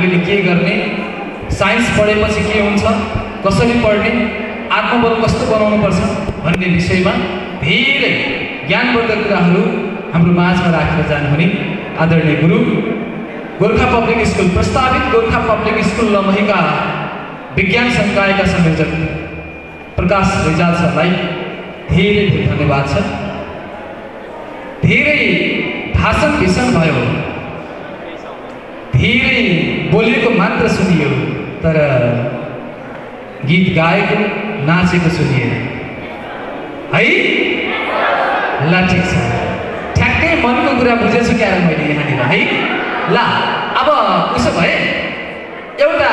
हामीले के गर्ने? साइन्स पढेपछि के हुन्छ? कसरी पढ्ने? आत्मबल कस्तो बनाउनुपर्छ भन्ने विषयमा धेरै ज्ञानवर्धक कुराहरू हाम्रो माझमा राखेर जानुहुने आदरणीय गुरु। गोर्खा पब्लिक स्कुल प्रस्तावित गोर्खा पब्लिक स्कुल लमहीका विज्ञान सङ्कायका संयोजक प्रकाश रिजाल सरलाई धेरै धेरै धन्यवाद छ। धेरै भाषण भीषण भयो। बोलेको मात्र सुनियो तर गीत गाएको नाचेको सुनिएन है? ल ठिक छ। ठ्याक्कै मनको कुरा बुझेछु क्या मैले यहाँनिर है? ल अब उसो भए एउटा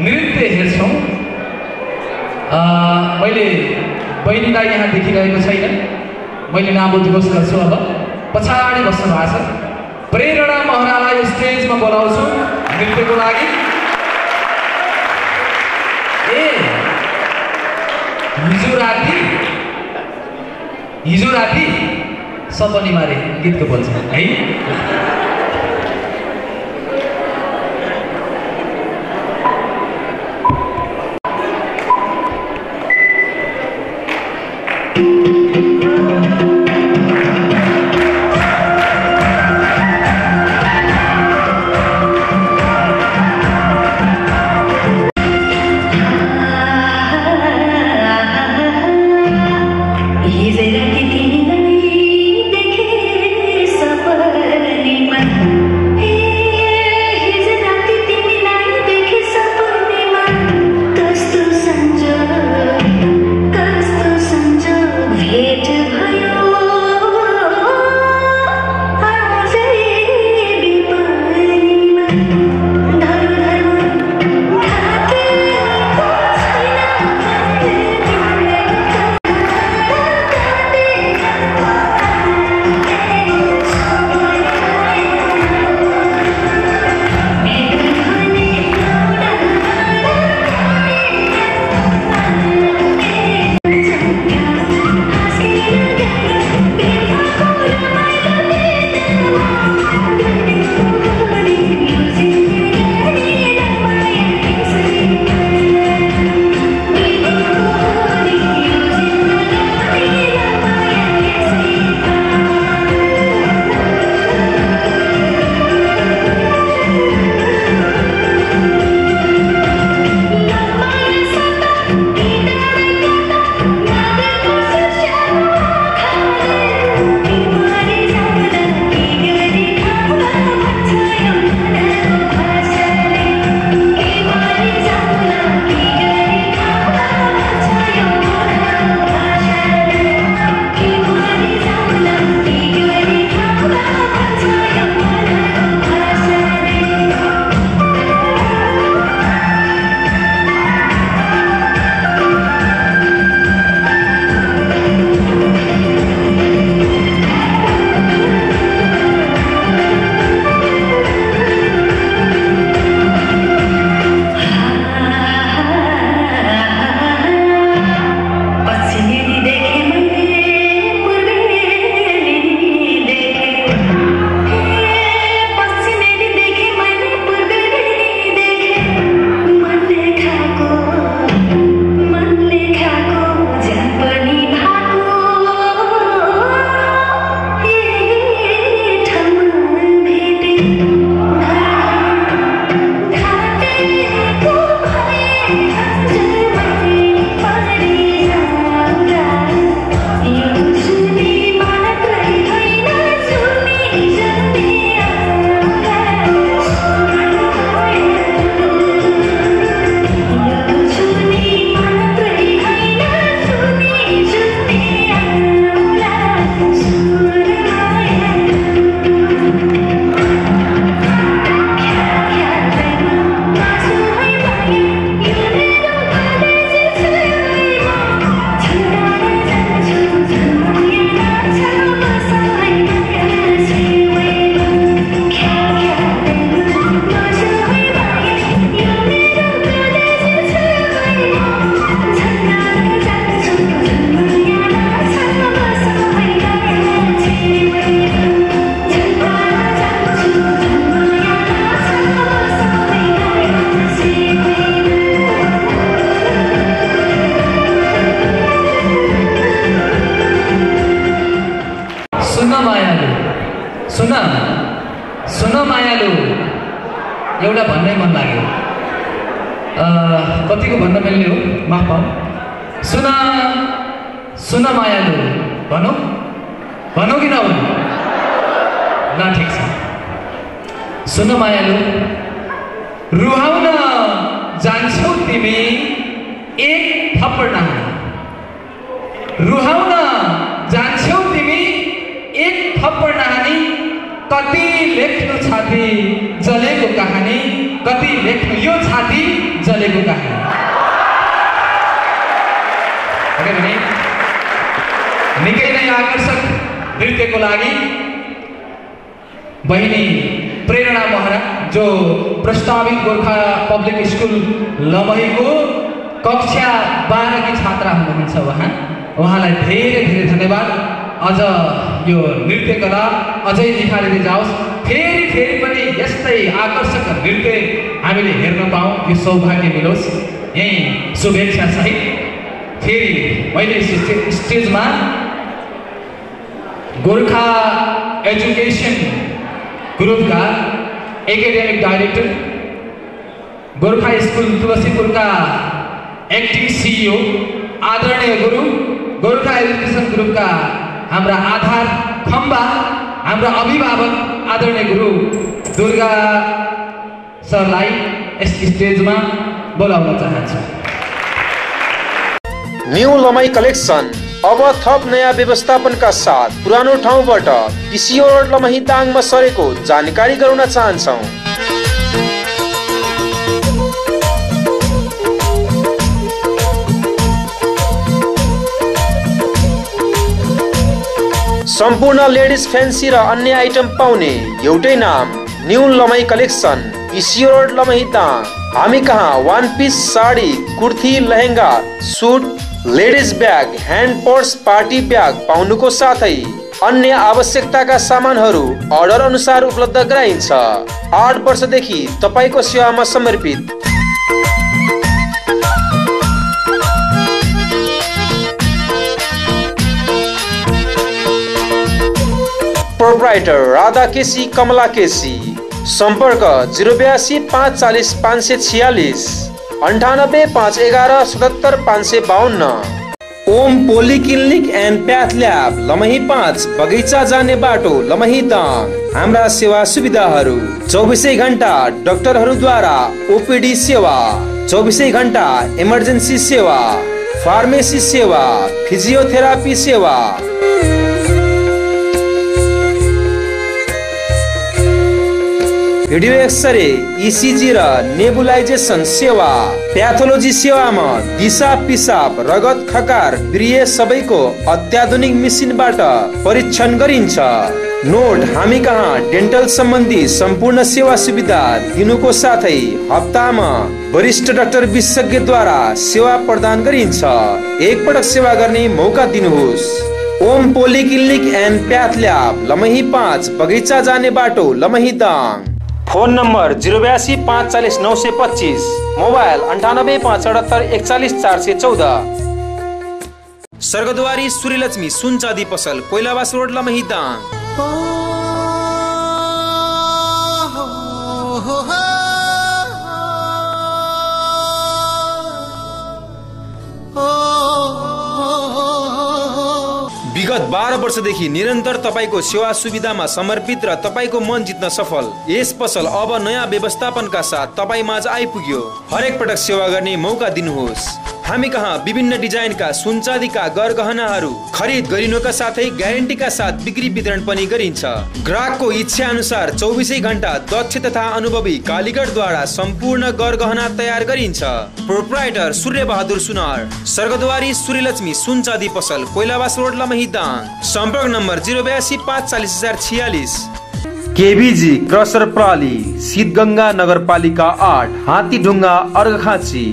नृत्य हेर्छौँ। मैले बहिनीलाई यहाँ देखिरहेको छैन। मैले नामोद्घोष गर्छु अब। पछाडि बस्नु भएको छ। प्रेरणा महरालाई स्टेजमा बोलाउँछु नृत्यको लागि ए हिजो राति हिजो राति सपनी मारे गीतको बोल्छ है हिजो राति ल ठिक छ सुन मायालु रुहाउन जान्छौ तिमी एक थप्पड नहानी रुहाउन जान्छौ तिमी एक थप्पड नहानी कति लेख्नु छाती जलेको कहानी कति लेख्नु यो छाती जलेको कहानी। भने निकै नै आकर्षक नृत्यको लागि बहिनी प्रेरणा महरा जो प्रस्तावित गोर्खा पब्लिक स्कुल लमहीको कक्षा बाह्रकी छात्रा हुनुहुन्छ उहाँ उहाँलाई धेरै धेरै धन्यवाद। अझ यो नृत्य कला अझै निखारेर जाओस्। फेरि फेरि पनि यस्तै आकर्षक नृत्य हामीले हेर्न पाऊँ यो सौभाग्य मिलोस्। यहीँ शुभेच्छा सहित फेरि मैले स्टेजमा गोर्खा एजुकेसन ग्रुपका एकाडेमिक डाइरेक्टर गोर्खा स्कुल तुलसीपुरका एक्टिङ सिइओ आदरणीय गुरु गोर्खा एजुकेसन ग्रुपका हाम्रा आधार खम्बा हाम्रा अभिभावक आदरणीय गुरु दुर्गा सरलाई यस स्टेजमा बोलाउन चाहन्छु। न्यू लमाई कलेक्सन। अब थप नयाँ व्यवस्थापनका साथ पुरानो ठाउँबाट रोड लमही दाङमा सरेको जानकारी गराउन चाहन्छौँ। सम्पूर्ण लेडिज फ्यान्सी र अन्य आइटम पाउने एउटै नाम न्यू लमाई कलेक्सन पिसिओ रोड हामी कहाँ one piece sari kurti lehenga suit ladies bag hand purse party bag पाउनुको साथै अन्य आवश्यकताका सामानहरू अर्डर अनुसार उपलब्ध गराइन्छ। आठ वर्षदेखि तपाईँको सेवामा समर्पित। प्रोप्राइटर राधा केसी कमला केसी। सम्पर्क जिरो बयासी पाँच चालिस पाँच सय छियालिस। अन्ठानब्बे पाँच एघार सतहत्तर पाँच सय बाहन्न Om polyclinic and path lab Lamahi पाँच बगैँचा जाने बाटो लमही दाङ हाम्रा सेवा सुविधाहरू चौबिसै घन्टा डाक्टरहरूद्वारा ओपिडी सेवा चौबिसै घन्टा इमर्जेन्सी सेवा फार्मेसी सेवा फिजियोथेरापी सेवा भिडियो एक्सरे इसिजी र नेबुलाइजेसन सेवा प्याथोलोजी सेवामा दिशा पिसाब रगत खकार प्रिय सबैको अत्याधुनिक मिसिनबाट परीक्षण गरिन्छ। नोट हामी कहाँ डेन्टल सम्बन्धी सम्पूर्ण सेवा सुविधा दिनुको साथै हप्तामा वरिष्ठ डाक्टर विशेषज्ञद्वारा सेवा प्रदान गरिन्छ। एकपटक सेवा गर्ने मौका दिनुहोस्। Om polyclinic and path lab Lamahi पाँच बगैँचा जाने बाटो Lamahi Dang. Phone number zero बयासी पाँच चालिस नौ सय पच्चिस मोबाइल अन्ठानब्बे पाँच अठहत्तर एकचालिस चार सय चौध। स्वर्गद्वारी सूर्यलक्ष्मी सुन चाँदी पसल कोइलावास रोड लमही दाङ। विगत बाह्र वर्षदेखि निरन्तर तपाईँको सेवा सुविधामा समर्पित र तपाईँको मन जित्न सफल। यस पसल अब नयाँ व्यवस्थापनका साथ तपाईँ माझ आइपुग्यो। हरेक पटक सेवा गर्ने मौका दिनुहोस्। हामी कहाँ विभिन्न डिजाइनका सुनचाँदीका गरगहनाहरू खरिद गरिनुका साथै ग्यारेन्टीका साथ बिक्री वितरण पनि गरिन्छ। ग्राहकको इच्छा अनुसार चौबिसै घन्टा दक्ष तथा अनुभवी कालीगढद्वारा सम्पूर्ण गरगहना तयार गरिन्छ। प्रोप्राइटर सूर्य बहादुर सुनार स्वर्गद्वारी सूर्यलक्ष्मी सुनचाँदी पसल कोइलावास रोड लमही दाङ। सम्पर्क नम्बर जिरो बयासी पाँच चालिस हजार छियालिस। केबिजी क्रसर प्राली सिद्धगङ्गा नगरपालिका आठ हात्तीढुङ्गा अर्घखाँची।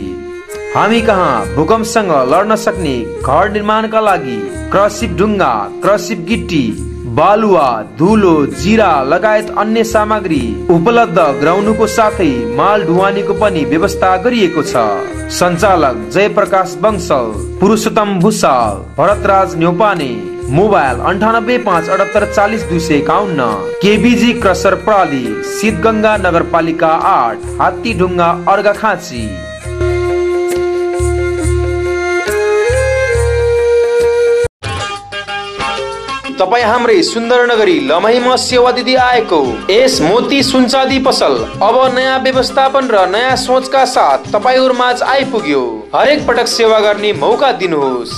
हामी कहाँ? भूकम्पसँग लड्न सक्ने घर निर्माणका लागि क्रसिप ढुङ्गा क्रसिप गिट्टी बालुवा धुलो जिरा लगायत अन्य सामग्री उपलब्ध गराउनुको साथै माल ढुवानीको पनि व्यवस्था गरिएको छ। सञ्चालक जयप्रकाश बंसल पुरुषोत्तम भूषाल भरतराज न्यौपाने मोबाइल अन्ठानब्बे पाँच अठहत्तर चालिस दुई सय एकाउन्न केबिजी क्रसर प्रणाली सिद्धगङ्गा नगरपालिका आठ हात्तीढुङ्गा अर्घाखाँची। तपाईँ हाम्रै सुन्दर नगरी लमहीमा सेवा दिँदै आएको यस मोती सुनचाँदी पसल अब नयाँ व्यवस्थापन र नयाँ सोचका साथ तपाईँहरू माझ आइपुग्यो। हरेक पटक सेवा गर्ने मौका दिनुहोस्।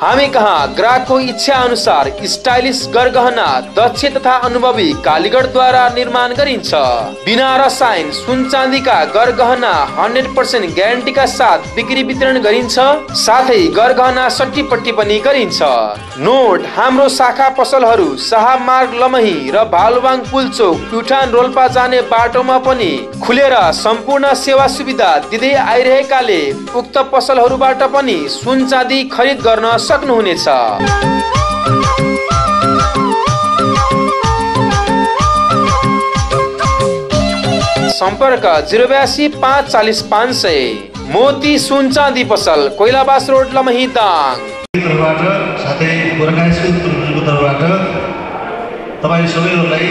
हामी कहाँ? ग्राहकको इच्छा अनुसार स्टाइलिस गरगहना दक्ष तथा अनुभवी कालीगढद्वारा निर्माण गरिन्छ। बिना रसायन सुन चाँदीका गरगहना हन्ड्रेड पर्सेन्ट ग्यारेन्टीका साथ बिक्री वितरण गरिन्छ साथै गरगहना सट्टीपट्टि पनि गरिन्छ। नोट हाम्रो शाखा पसलहरू शाह मार्ग लमही र भालुवाङ पुलचोक प्युठान रोल्पा जाने बाटोमा पनि खुलेर सम्पूर्ण सेवा सुविधा दिँदै आइरहेकाले उक्त पसलहरूबाट पनि सुन चाँदी खरिद गर्न सक्नुहुनेछ। सम्पर्क जिरो बयासी पाँच चालिस पाँच सय। मोती सुन चाँदी पसल कोइलाबास रोड लमही दाङ। साथै गोर्खा स्कुल तुलफुलको तर्फबाट तपाईँ सबैहरूलाई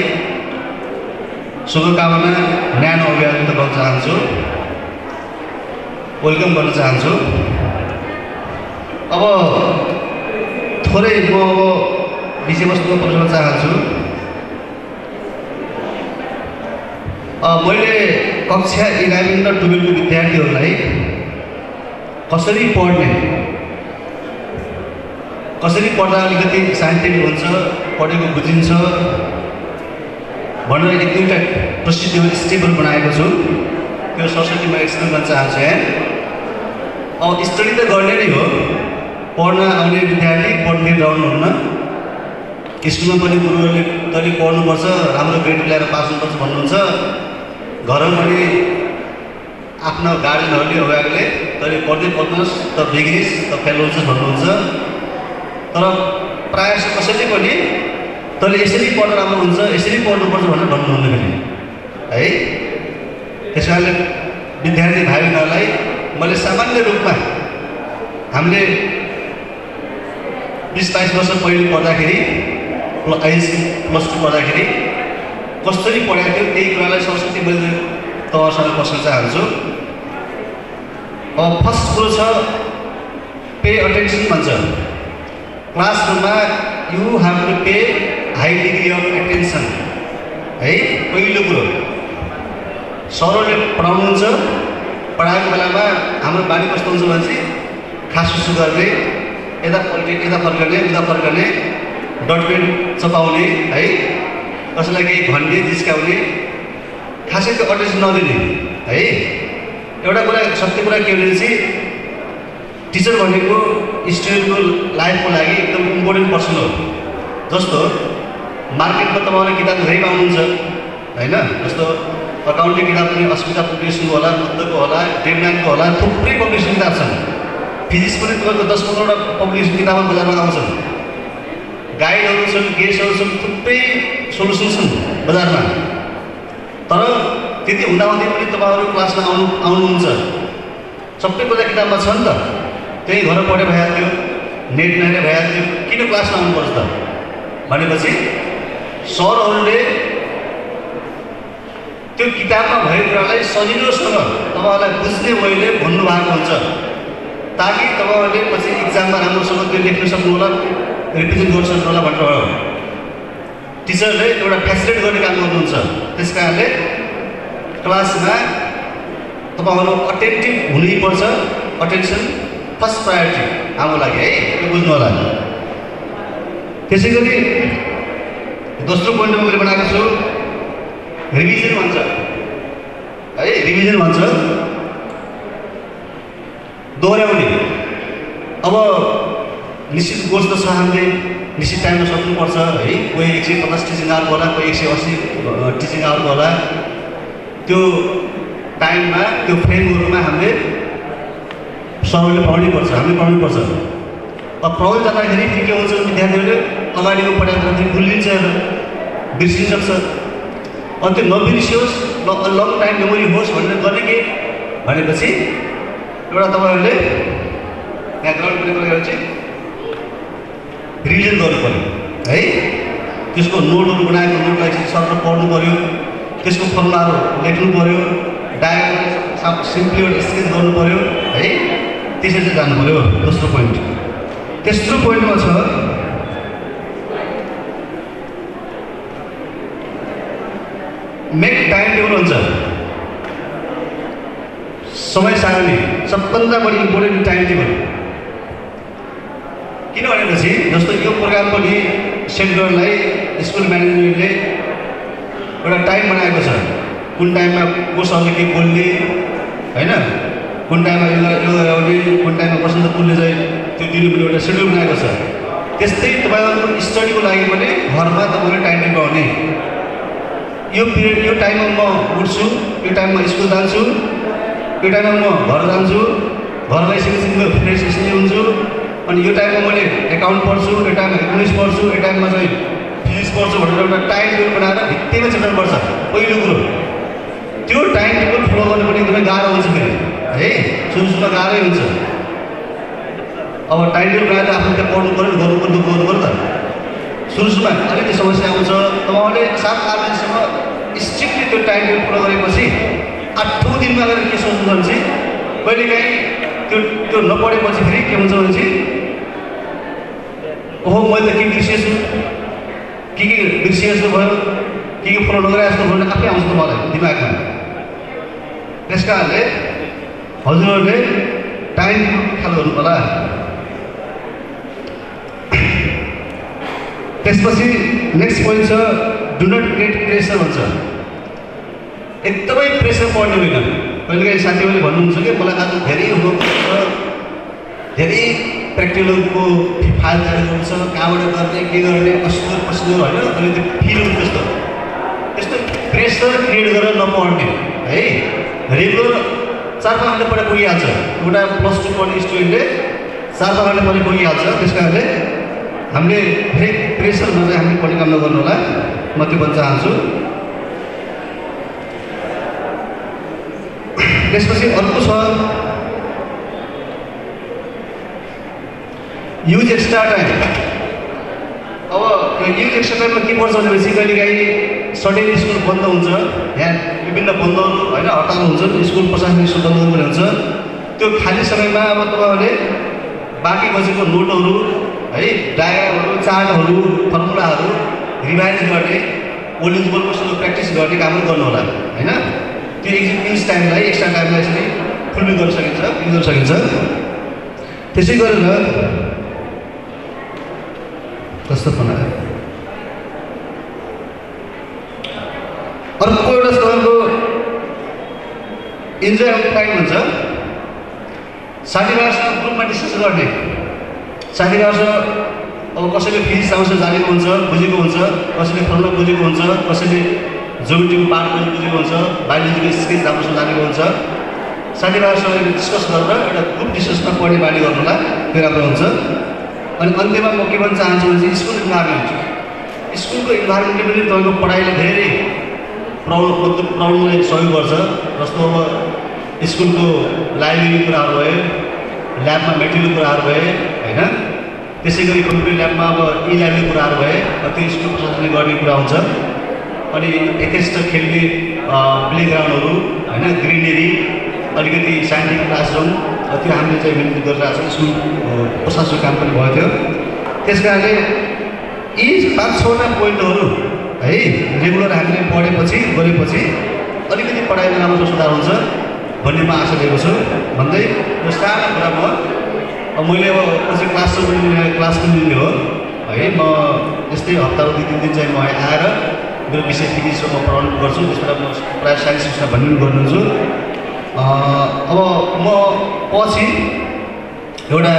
शुभकामना न्यानो अभियान गर्न चाहन्छु। वेलकम गर्न चाहन्छु। अब थोरै म अब विषयवस्तुमा प्रश्न चाहन्छु मैले कक्षा एघार र टुवेल्भको विद्यार्थीहरूलाई कसरी पढ्ने कसरी पढ्दा अलिकति साइन्टिफिक हुन्छ पढेको बुझिन्छ भनेर एक दुईवटा प्रोसिड्युर स्टेबल बनाएको छु। त्यो सरस्वती म एक्सप्लेन गर्न चाहन्छु यहाँ अब स्टडी त गर्ने नै हो। पढ्न आउने विद्यार्थी पढ्ने रहनुहुन्न स्कुलमा पनि गुरुहरूले तैँले पढ्नुपर्छ राम्रो ग्रेड ल्याएर पास हुनुपर्छ भन्नुहुन्छ। घरमा पनि आफ्नो गार्जेनहरूले अभिभावकले तैँले पढ्दै पढ्नुहोस् त बिग्रिस् त फेल हुन्छस् भन्नुहुन्छ। तर प्रायः जस्तो कसैले पनि तैँले यसरी पढ्न राम्रो हुन्छ यसरी पढ्नुपर्छ भनेर भन्नुहुन्न फेरि। है? त्यस कारणले विद्यार्थी भाइ बहिनीहरूलाई मैले सामान्य रूपमा हामीले बिस बाइस वर्ष पहिले पढ्दाखेरि आइएससी प्लस टू पढ्दाखेरि कसरी पढाएको थियो। त्यही कुरालाई सरस्वती मैले तपाईँसँग बस्न चाहन्छु। अब फर्स्ट कुरो छ पे अटेन्सन भन्छ। क्लासरुममा you have to pay high degree of attention है पहिलो कुरो। सरहरूले पढाउनुहुन्छ पढाएको बेलामा हाम्रो बानी कस्तो हुन्छ भने चाहिँ खासुसु गर्ने। यता पल्टे यता फर्कने उता फर्कने डटपेन चपाउने है? कसैलाई केही भन्ने जिस्काउने खासै त्यो अटेन्सन नदिने है? एउटा कुरा सत्य कुरा के भने चाहिँ टिचर भनेको स्टुडेन्टको लाइफको लागि एकदम इम्पोर्टेन्ट पर्सन हो। जस्तो मार्केटमा तपाईँहरूले किताब धेरै पाउनुहुन्छ होइन? जस्तो अकाउन्टिङ किताब पनि अस्मिता पब्लिकेसनको होला बुद्धको होला डेडम्यानको होला थुप्रै पब्लिकेसन किताब छन्। फिजिक्स पनि तपाईँको दस पन्ध्रवटा पब्लिकेसन किताबहरू बजारमा आउँछन् गाइडहरू छन् गेस्टहरू छन् थुप्रै सोल्युसन छन् बजारमा। तर त्यति हुँदाहुँदै पनि तपाईँहरू क्लासमा आउनु आउनुहुन्छ। सबै कुरा किताबमा छ नि त। त्यही घर पढे भइहाल्थ्यो नेट नहेरे भइहाल्थ्यो किन क्लासमा आउनुपर्छ त? भनेपछि सरहरूले त्यो किताबमा भएको कुरालाई सजिलोसँग तपाईँहरूलाई बुझ्ने मैले भन्नुभएको हुन्छ। ताकि तपाईँहरूले पछि इक्जाममा राम्रोसँग त्यो लेख्न सक्नु होला रिप्रेजेन्ट गर्न सक्नु होला भनेर टिचरले एउटा फेसिलिट गर्ने काम गर्नुहुन्छ त्यस कारणले क्लासमा तपाईँहरू अटेन्टिभ हुनैपर्छ अटेन्सन फर्स्ट प्रायोरिटी हाम्रो लागि है त्यो बुझ्नु होला त्यसै गरी दोस्रो पोइन्टमा मैले बनाएको छु रिभिजन भन्छ है रिभिजन भन्छ दोहोऱ्याउने। अब निश्चित कोर्स त छ हामीले निश्चित टाइममा सक्नुपर्छ। है कोही एक सय पचास टिचिङ आवरको होला कोही एक सय अस्सी टिचिङ आवरको होला। त्यो टाइममा त्यो फ्रेमहरूमा हामीले सबैले पढ्नैपर्छ हामीले पढ्नुपर्छ अब प्रब्लम जाँदाखेरि फेरि के हुन्छ विद्यार्थीहरूले? अगाडिको फेरि भुलिन्छ बिर्सिन सक्छ अनि त्यो नबिर्सियोस् लङ टाइम मेमोरी होस् भनेर गर्ने के? भनेपछि एउटा तपाईँहरूले यहाँ ग्राउन्ड पनि गरेर चाहिँ रिभिजन गर्नु पऱ्यो है त्यसको नोटहरू बनाएको नोटलाई चाहिँ सर पढ्नु पऱ्यो त्यसको फर्मुलाहरू लेख्नु पऱ्यो डायग्राम सिम्पली एउटा स्केच गर्नु पऱ्यो है त्यसरी चाहिँ जानु पऱ्यो दोस्रो पोइन्ट तेस्रो पोइन्टमा छ मेक टाइम टेबल हुन्छ समय सारणी सबभन्दा बढी इम्पोर्टेन्ट टाइम टेबल किन भनेपछि जस्तो यो प्रोग्राम पनि सेट गर्नलाई स्कुल म्यानेजमेन्टले एउटा टाइम बनाएको छ। कुन टाइममा को सरले के बोल्ने होइन? कुन टाइममा योगा योगा गराउने कुन टाइममा बसन्त पुलले चाहिँ त्यो दिनु एउटा सेड्युल बनाएको छ। त्यस्तै तपाईँहरूको स्टडीको लागि पनि घरमा तपाईँले टाइम टेबल आउने यो पिरियड यो टाइममा म उठ्छु यो टाइममा स्कुल जान्छु। यो टाइममा म घर जान्छु घरमा एकछिन फ्रेस यसरी हुन्छु अनि यो टाइममा मैले एकाउन्ट पढ्छु यो टाइममा इङ्ग्लिस पढ्छु यो टाइममा चाहिँ फिजिक्स पढ्छु भनेर एउटा टाइम टेबल बनाएर भित्तैमा चेप्टर पर्छ पहिलो कुरो। त्यो टाइम टेबल फलो गर्नु पनि एकदमै गाह्रो हुन्छ फेरि। है? सुरु सुरुमा गाह्रै हुन्छ। अब टाइम टेबल बनाएर आफ्नो त्यहाँ पढ्नु पऱ्यो गर्नु पऱ्यो गर्नु पऱ्यो त। सुरु सुरुमा अलिकति समस्या आउँछ। तपाईँहरूले सात आठ दिनसम्म स्ट्रिक्टली त्यो टाइम टेबल फलो गरेपछि आठौँ दिनमा गएर के सोच्नु भने चाहिँ कहिलेकाहीँ त्यो त्यो नपढेपछि फेरि के हुन्छ भने चाहिँ ओहो मैले त के बिर्सिएछु के के बिर्सिए जस्तो भयो? के के फलो नगरे जस्तो भयो आफै आउँछ मलाई दिमागमा। त्यस कारणले हजुरहरूले टाइम ख्याल गर्नु पर्ला त्यसपछि नेक्स्ट पोइन्ट छ डु नट क्रिएट प्रेसर भन्छ। एकदमै प्रेसर पर्ने होइन। कहिलेकाहीँ साथीहरूले भन्नुहुन्छ कि मलाई धेरै होमवर्क धेरै प्र्याक्टिकलको फाइल जारी गर्नु छ कहाँबाट गर्ने के गर्ने कस्तो कस्तो होइन अनि त्यो फिल हुन्छ त्यस्तो त्यस्तो प्रेसर क्रिएट गरेर नपढ्ने। है रेगुलर चार पाँच पढाइ पुगिहाल्छ। एउटा प्लस टू पढ्ने स्टुडेन्टले चार पाँच पढाइ पुगिहाल्छ। त्यस कारणले हामीले धेरै प्रेसरमा चाहिँ हामीले पढ्ने काम नगर्नु होला। म त्यो भन्न चाहन्छु। त्यसपछि अर्को छ युज एक्स्ट्रा टाइम अब युज एक्स्ट्रा टाइममा के पर्छ भनेपछि कहिलेकाहीँ सडन स्कुल बन्द हुन्छ। यहाँ विभिन्न बन्दहरू होइन हडताल हुन्छ। स्कुल प्रशासन स्कुल बन्द पनि हुन्छ। त्यो खाली समयमा अब तपाईँहरूले बाँकी बसेको नोटहरू है डायग्रामहरू चार्टहरू फर्मुलाहरू रिभाइज गर्ने ओलिजिबल कस्तो प्र्याक्टिस गर्ने कामहरू गर्नु होला होइन? त्यो एक्जिक्युटिभ टाइमलाई एक्स्ट्रा टाइमलाई यसरी फुलफिल गर्न सकिन्छ गर्न सकिन्छ। त्यसै गरेर कस्तो बनायो अर्को एउटा तपाईँको इन्जोय टाइम हुन्छ साथीभाइहरूसँग ग्रुपमा डिस्कस गर्ने। साथीभाइहरूसँग अब कसैले फिजिक्स आउँछ जानेको हुन्छ बुझेको हुन्छ कसैले फर्मुला बुझेको हुन्छ कसैले जोमेट्रीको पार्ट पनि बुझेको हुन्छ बायोलोजीको स्केच राम्रोसँग जानेको हुन्छ साथीभाइहरूसँग डिस्कस गरेर एउटा ग्रुप डिस्कसमा पढ्ने बानी गर्नुलाई त्यो राम्रो हुन्छ अनि अन्त्यमा म के भन्न चाहन्छु भने चाहिँ स्कुल इन्भाइरोमेन्ट स्कुलको इन्भाइरोमेन्टले पनि तपाईँको पढाइले धेरै प्रब्लम प्रब्लमलाई सहयोग गर्छ जस्तो अब स्कुलको लाइब्रेरी कुराहरू भयो ल्याबमा मेटेरियल कुराहरू भए होइन त्यसै गरी कम्प्युटर ल्याबमा अब इ ल्याबले कुराहरू भए त्यो स्कुल प्रशासनले गर्ने कुरा हुन्छ अनि यथेष्ट खेल्ने प्लेग्राउन्डहरू होइन ग्रिनेरी अलिकति साइन्टिफिक क्लासरुम त्यो हामीले चाहिँ मेन्टेन गरिरहेको छ स्कुल प्रशासनको काम पनि भएको थियो त्यस कारणले यी पाँच छवटा पोइन्टहरू है रेगुलर हामीले पढेपछि गरेपछि अलिकति पढाइमा राम्रो सुधार हुन्छ भन्ने म आशा लिएको छु भन्दै यो सानो कुरा म मैले अब पछि क्लास पनि क्लास पनि लिने हो है म यस्तै हप्ताको दुई तिन दिन चाहिँ म आएर मेरो विषय फिजिक्सको म पढाउनु गर्छु त्यसबाट म प्रायः साइन्स सिक्समा भन्ने पनि गर्नुहुन्छ अब म पछि एउटा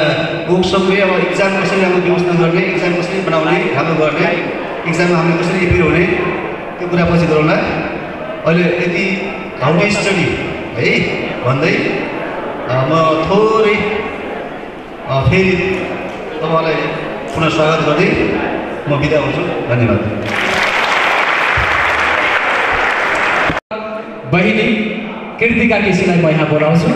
वर्कसपले अब इक्जाम कसरी राम्रो व्यवस्था गर्ने इक्जाम कसरी बनाउने राम्रो गर्ने इक्जाममा हामीले कसरी एपियर हुने त्यो कुरा पछि गरौँला अहिले यति हाउ टु स्टडी है भन्दै म थोरै फेरि तपाईँलाई पुनः स्वागत गर्दै म बिदा हुन्छु धन्यवाद बहिनी कृतिका केसीलाई म यहाँ बोलाउँछु।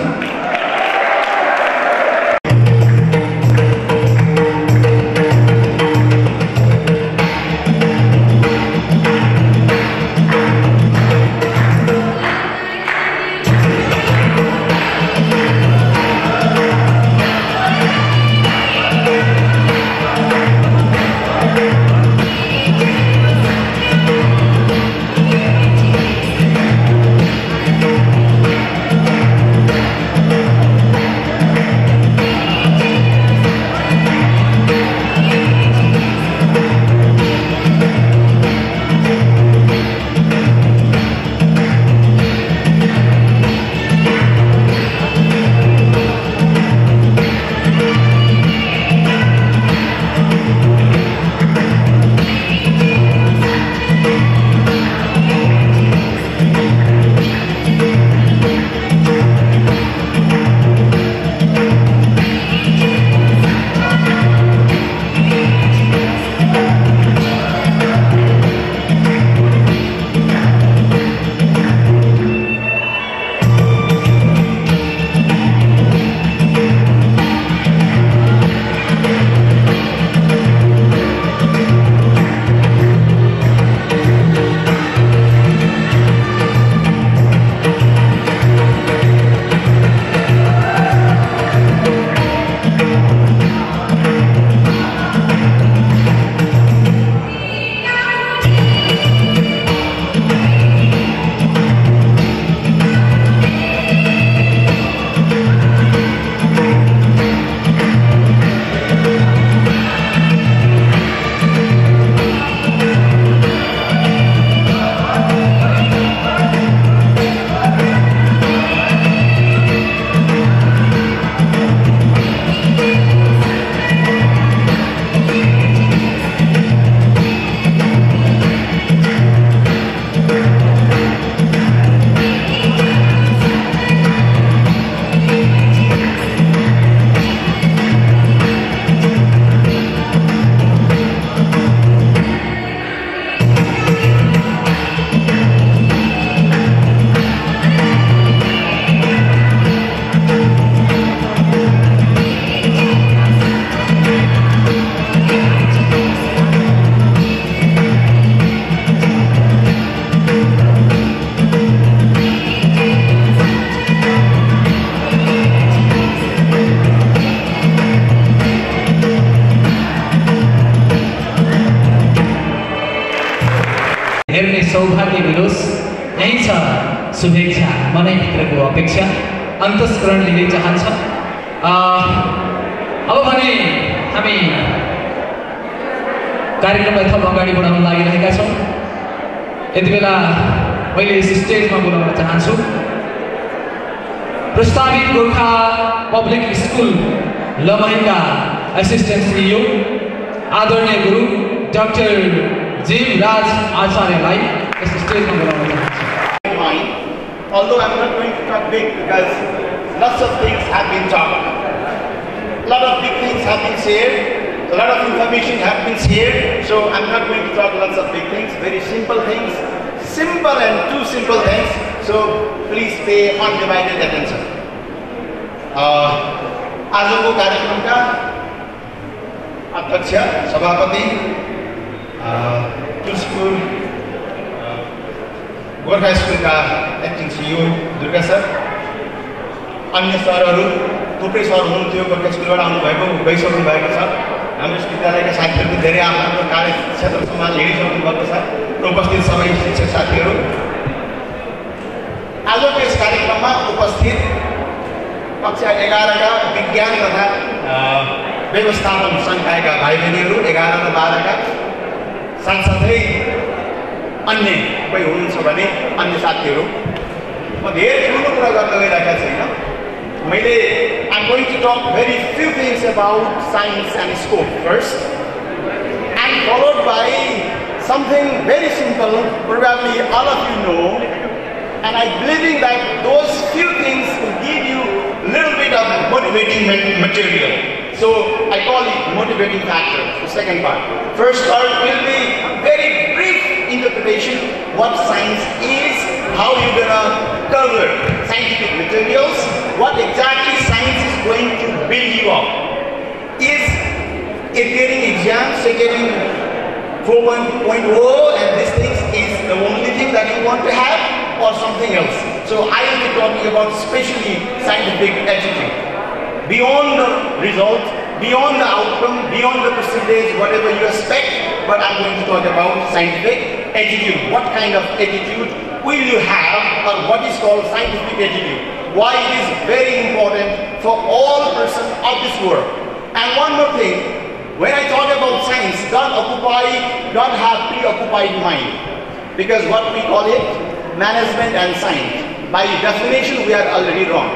अन्तस्करण लिँदै चाहन्छ। अब भने हामी कार्यक्रमलाई थप अगाडि बढाउन लागिरहेका छौँ। यति बेला मैले यस स्टेजमा बोलाउन चाहन्छु। प्रस्तावित गोर्खा पब्लिक स्कुल लमहिका एसिस्टेन्ट सिइओ आदरणीय गुरु डाक्टर जीव राज आचार्यलाई यस स्टेजमा बोलाउन चाहन्छु। Although I'm not going to talk big because lots of things have been talked. A lot of big things have been shared, a lot of information have been shared, so I'm not going to talk lots of big things, very simple things, simple and too simple things, so please pay undivided attention. Uh, आजको कार्यक्रमका अध्यक्ष सभापति uh, Tulsipur Gorkha स्कुलका acting CEO Durga sir अन्य सरहरू थुप्रै sir हुनुहुन्थ्यो गोर्खा स्कुलबाट आउनुभएको गइसक्नु भएको छ। हाम्रो यस विद्यालयका साथीहरू धेरै आफ्नो कार्य क्षेत्रसम्म हिँडिसक्नु भएको छ। र उपस्थित सबै शिक्षक साथीहरू आजको यस कार्यक्रममा उपस्थित कक्षा एघारका विज्ञान तथा व्यवस्थापन सङ्कायका भाइ बहिनीहरू एघार र बाह्रका साथसाथै अन्य कोही हुनुहुन्छ भने अन्य साथीहरू म धेरै ठुलो कुरा गर्न गइरहेका छैन। Malay, I'm going to talk very few things about science and scope first and followed by something very simple, probably all of you know and I believe in that those few things will give you a little bit of motivating material. So I call it motivating factor, the second part. First part will be very brief interpretation what science is, how you're gonna cover scientific materials, what exactly science is going to build you up. Is it getting exams, say getting 4.0 and these things is the only thing that you want to have or something else. So I will be talking about specially scientific attitude. Beyond the result, beyond the outcome, beyond the percentage, whatever you expect, but I'm going to talk about scientific attitude. What kind of attitude will you have or what is called scientific attitude? Why it is very important for all persons of this world. And one more thing, when I talk about science, don't occupy, don't have preoccupied mind. Because what we call it, management and science. By definition, we are already wrong.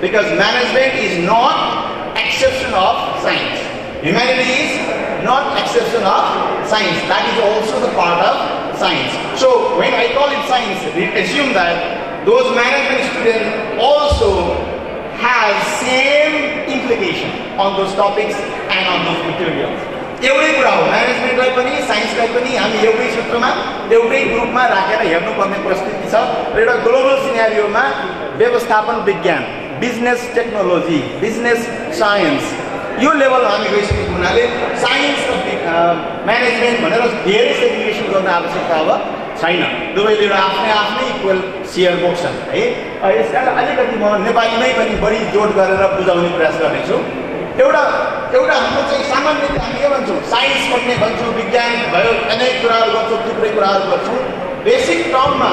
Because management is not exception of science. Humanity is not exception of science. That is also the part of science. So when I call it science, we assume that those management students also have same implication on those topics and on those materials. एउटै कुरा हो म्यानेजमेन्टलाई पनि साइन्सलाई पनि हामी एउटै सूत्रमा एउटै ग्रुपमा राखेर हेर्नुपर्ने परिस्थिति छ र एउटा ग्लोबल सिनेरियोमा व्यवस्थापन विज्ञान बिजनेस टेक्नोलोजी बिजनेस साइन्स यो लेभल हामी गइसकेको हुनाले साइन्स म्यानेजमेन्ट भनेर धेरै सेग्रिगेसन गर्न आवश्यकता अब छैन। दुवैले आफ्नै आफ्नै इक्वल सेयर बोक्छन् है? यस कारण अलिकति म नेपालीमै पनि बढी जोड गरेर बुझाउने प्रयास गर्नेछु। एउटा एउटा हाम्रो चाहिँ सामान्य हामी के भन्छौँ? साइन्स पढ्ने भन्छौँ विज्ञान भयो अनेक कुराहरू गर्छौँ थुप्रै कुराहरू गर्छौँ। बेसिक टर्ममा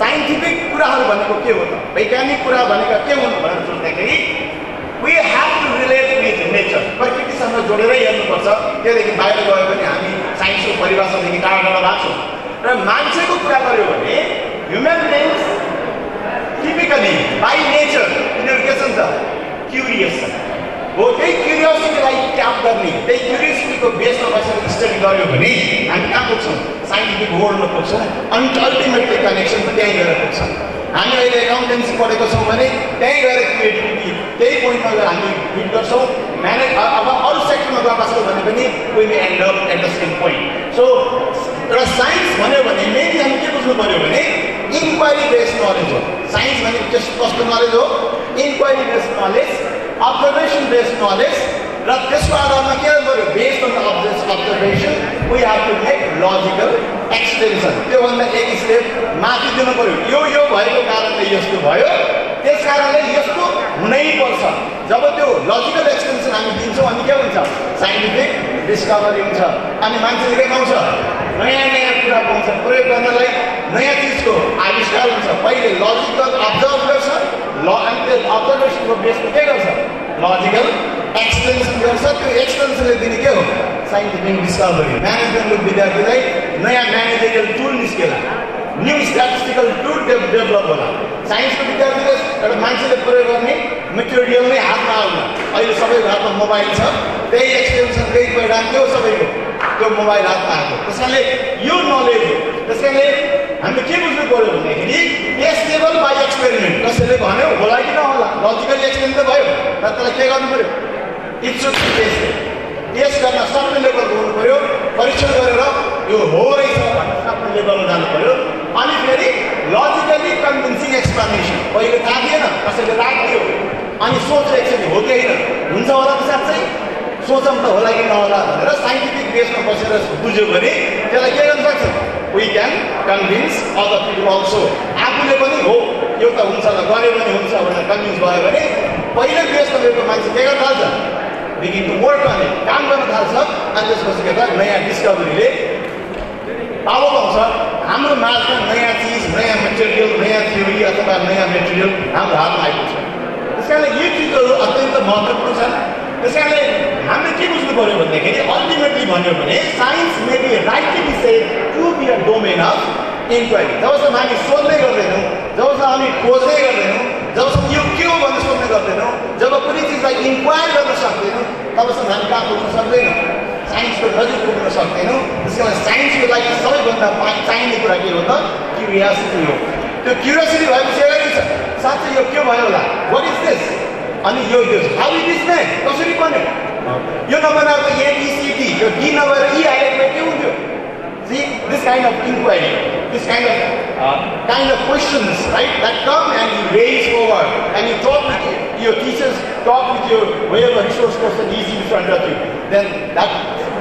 साइन्टिफिक कुराहरू भनेको के हो त? वैज्ञानिक कुरा भनेका के हुन् भनेर सोच्दाखेरि वी हेभ टु रिलेट प्रकृतिसँग जोडेरै हेर्नुपर्छ। त्योदेखि बाहिर गयो भने हामी साइन्सको परिभाषादेखि टाढा टाढा लाग्छौँ र मान्छेको कुरा गऱ्यो भने human beings typically by nature यिनीहरू के छन् त? क्युरियस छन्। हो त्यही क्युरियोसिटीलाई ट्याप गर्ने त्यही क्युरियोसिटीको बेसमा बसेर स्टडी गऱ्यो भने हामी कहाँ पुग्छौँ? साइन्टिफिक वर्ल्डमा पुग्छौँ। अनि अल्टिमेटली कनेक्सन पनि त्यहीँ गएर पुग्छौँ। हामी अहिले एकाउन्टेन्सी पढेको छौँ भने त्यहीँ गएर क्रिएटिभिटी त्यही पोइन्टमा गएर हामी फिट गर्छौँ म्यानेज अब अरू सेक्टरमा गएर बस्छौँ भने पनि we may end up at the same point so र साइन्स भन्यो भने मेनली हामी के बुझ्नु पऱ्यो भने इन्क्वायरी बेस्ड नलेज हो। साइन्स भनेको त्यस्तो कस्तो नलेज हो? Inquiry based knowledge observation based knowledge र त्यसको आधारमा के गर्नु based on observation we have to make logical extension त्योभन्दा एक स्टेप माथि दिनु पऱ्यो। यो यो भएको कारणले यस्तो भयो। त्यस कारणले यस्तो हुनै पर्छ। जब त्यो लजिकल एक्सटेन्सन हामी दिन्छौँ अनि के हुन्छ? साइन्टिफिक डिस्कभरी हुन्छ। अनि मान्छेले के पाउँछ? नयाँ नयाँ कुरा पाउँछ। प्रयोग गर्नलाई नयाँ चिजको आविष्कार हुन्छ। पहिले लजिकल अब्जर्भ गर्छ। ल अनि त्यो अब्जर्भेसनको बेसमा के गर्छ? लजिकल एक्सटेन्सन गर्छ त्यो एक्सटेन्सनले दिने के हो? साइन्टिफिक डिस्कभरी म्यानेजमेन्टको विद्यार्थीलाई नयाँ म्यानेजरियल टुल निस्केला। न्यू स्ट्याटिस्टिकल टुल डेभलप होला। साइन्सको विद्यार्थीले एउटा मान्छेले प्रयोग गर्ने मेटेरियल नै हातमा आउला। अहिले सबैको हातमा मोबाइल छ। त्यही एक्सटेन्सन त्यही परिणाम त्यो सबैको त्यो मोबाइल हातमा आएको। त्यस कारणले यो नलेज हो। त्यस कारणले हामीले के बुझ्नु पऱ्यो भन्दाखेरि टेस्टेबल बाई एक्सपेरिमेन्ट कसैले भन्यो होला कि नहोला? लजिकली एक्सपेरिमेन्ट त भयो। तर त्यसलाई के गर्नु पऱ्यो टेस्टेड टेस्ट गर्न सक्ने लेभलको हुनु पऱ्यो परीक्षण गरेर यो हो रहेछ भनेर सक्ने लेभलमा जानु पऱ्यो अनि फेरि लजिकली कन्भिन्सिङ एक्सप्लानेसन पहिले थाहा थिएन कसैले राखिदियो अनि सोच एकचोटि हो कि होइन हुन्छ होला साँच्चै सोचौँ त होला कि नहोला भनेर साइन्टिफिक बेसमा बसेर बुझ्यो भने त्यसलाई के गर्नु सक्छ we can convince other people also आफूले पनि हो यो त हुन्छ त गऱ्यो भने हुन्छ भनेर कन्भिन्स भयो भने पहिलो बेसमा गएको मान्छे के गर्न थाल्छ बिगिन टु वर्क गर्ने काम गर्न थाल्छ अनि त्यसपछि के गर्छ? नयाँ डिस्कभरीले पावर पाउँछ। हाम्रो माझमा नयाँ चिज नयाँ मेटेरियल नयाँ थ्योरी अथवा नयाँ मेटेरियल हाम्रो हातमा आइपुग्छ। त्यस कारणले यो चिजहरू अत्यन्त महत्त्वपूर्ण छन्। त्यस कारणले हामीले के बुझ्नु पऱ्यो भन्दाखेरि अल्टिमेटली भन्यो भने science maybe rightly say to be a domain of inquiry जबसम्म हामी सोध्दै गर्दैनौँ जबसम्म हामी खोज्दै गर्दैनौँ जबसम्म यो के हो भनेर सोध्ने गर्दैनौँ जब कुनै चिजलाई इन्क्वायर गर्न सक्दैनौँ तबसम्म हामी कहाँ पुग्न सक्दैनौँ साइन्सको नजिक पुग्न सक्दैनौँ त्यस कारण साइन्सको लागि सबैभन्दा चाहिने कुरा के हो त क्युरियासिटी हो त्यो क्युरियोसिटी भएपछि के छ साँच्चै यो के भयो होला वाट इज दिस अनि यो यो हाउ इज दिस म्यान कसरी बन्यो यो त एबिसिडी यो डी नभएर ई आइरहेको के हुन्थ्यो this kind of inquiry this kind of uh, kind of questions, right, that come and you raise forward and you talk with your teachers, talk with your wherever resource person is in front of you, then that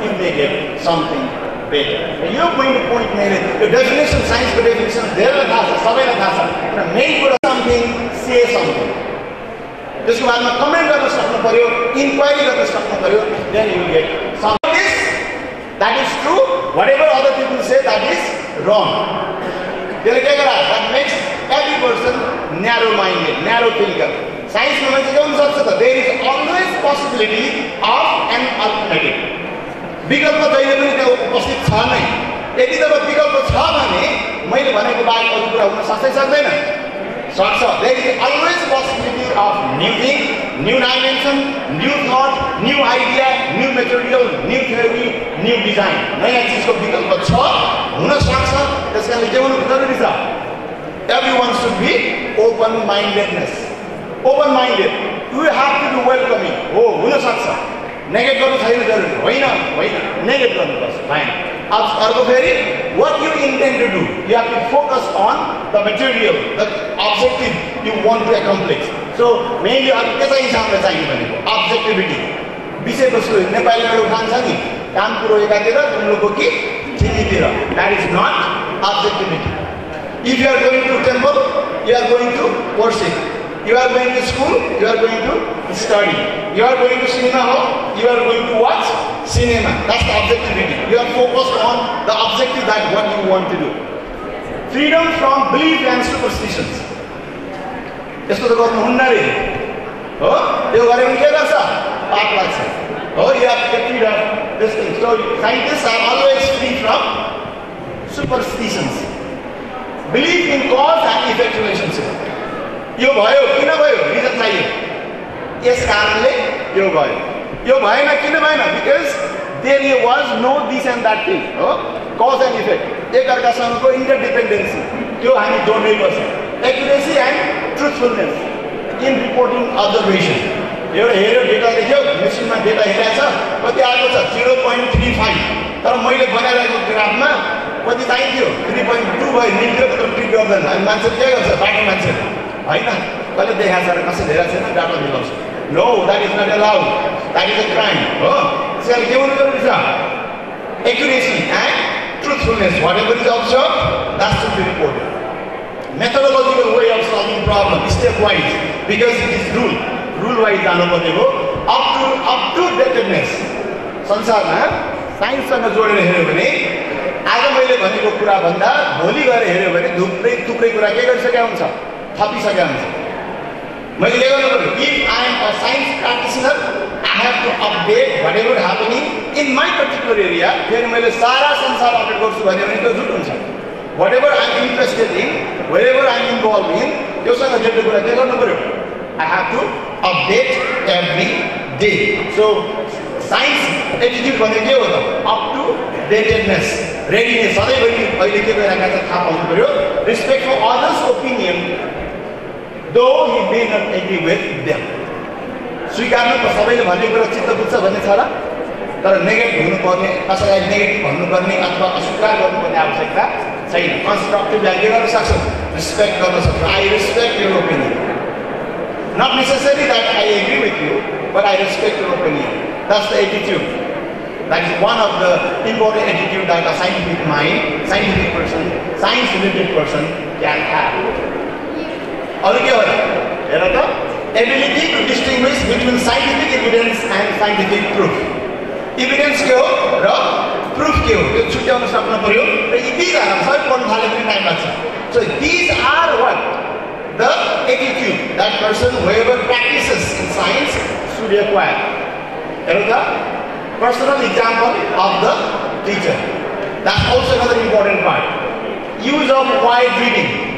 you may get something better. And you're going to point mere your definition, science definition, धेरै थाहा छ सबैलाई थाहा छ र main कुरा something, say something. त्यसको बादमा कमेन्ट गर्न सक्नु पर्यो इन्क्वायरी गर्न सक्नु पर्यो then you get some this that is true whatever other people say that is wrong त्यसले के गरा? That makes every person narrow minded narrow thinker साइन्समा मान्छे के हुनसक्छ त। There is always possibility of an alternative विकल्प जहिले पनि त्यहाँ उपस्थित छ नै। यदि जब विकल्प छ भने मैले भनेको बाहेक अरू कुरा हुन सक्दै सक्दैन? सक्छ there is always possibility of new thing new dimension new thought new idea new material new theory new design नयाँ चिजको विकल्प छ हुनसक्छ त्यस कारणले के हुनु जरुरी छ every one should be open mindedness open minded you have to do welcoming हो हुनसक्छ नेगेट गर्नु छैन जरुरी होइन होइन नेगेट गर्नुपर्छ फाइन अब अर्को फेरि what you intend to do you have to focus on the material the objective you want to accomplish so mainly अब के चाहिन्छ हामीलाई चाहियो भनेको अब्जेक्टिभिटी विषयवस्तु नेपालीमा एउटा उखान छ नि काम कुरो एकातिर तुम्लोको कि चिनीतिर that is not objectivity If you are going to temple, you are going to worship. You are going to school, you are going to study. You are going to cinema hall, you are going to watch cinema. That's the objectivity. You are focused on the objective that what you want to do. Freedom from belief and superstitions. यस्तो त गर्नुहुन्न रे हो त्यो गऱ्यो भने के गर्छ पाप लाग्छ हो you have get rid of this thing so scientist are always free from superstitions believe in cause and effect relationship यो भयो किन भयो रिजन चाहियो यस कारणले यो भयो यो भएन किन भएन because there you was no this and that thing हो कज एन्ड इफेक्ट एकअर्कासँगको इन्टरडिपेन्डेन्सी त्यो हामी जोड्नै पर्छ accuracy and truthfulness in reporting observation एउटा हेऱ्यो डेटा लेख्यो मेसिनमा डेटा हेरेको छ कति आएको छ जिरो पोइन्ट थ्री फाइभ तर मैले बनाइरहेको ग्राफमा कति चाहिन्थ्यो थ्री पोइन्ट टू भयो निक्ल्यो तर ट्रिक गर्दैन अनि मान्छेले के गर्छ बाटो मान्छे होइन कहिले देखाएको छ कसै धेरै छैन डाटा मिलाउँछ no that is not allowed that is a crime हो त्यस के हुनु जरुरी छ accuracy and truthfulness whatever is observe that should be reported methodological way of solving problem step wise. Because it is rule. Rule wise जानुपर्ने हो up to up to datedness संसारमा साइन्ससँग जोडेर हेऱ्यो भने आज मैले भनेको कुरा भन्दा भोलि गएर हेऱ्यो भने थुप्रै थुप्रै कुरा के गरिसकेका हुन्छ थपिसकेका हुन्छ मैले के गर्नु if I am a science practitioner I have to update whatever in my particular area फेरि मैले सारा संसार अपडेट गर्छु भन्यो भने त्यो झुट हुन्छ। Whatever I'm interested in, wherever I'm involved in, त्योसँग रिलेटेड कुरा के गर्नु पऱ्यो? I have to update every day so science attitude भनेको के हो त? अप टु डेटेडनेस रेडिनेस सधैँभरि अहिले के भइरहेको छ थाहा पाउनु पऱ्यो। Respect for others opinion though he may not agree with them स्वीकार्नु त सबैले भन्ने कुरा चित्त बुझ्छ भन्ने छ र तर नेगेटिभ हुनुपर्ने कसैलाई नेगेटिभ भन्नुपर्ने अथवा अस्वीकार गर्नुपर्ने आवश्यकता छैन कन्स्ट्रक्टिभलाई के गर्न सक्छ रिस्पेक्ट गर्न सक्छ I respect your opinion not necessary that I agree with you but I respect your opinion that's the attitude that is one of the important attitude that a scientific mind scientific person science related person can have अरू के हो हेर त ability to distinguish between scientific evidence and scientific proof evidence के हो र proof के हो त्यो छुट्याउन सक्नु पऱ्यो र यी दुईजना सबै पढ्नु थाल्यो पनि टाइम लाग्छ so these are what the attitude that person whoever practices in science should acquire हेर्नु त personal example of the teacher that's also another important part use of wide reading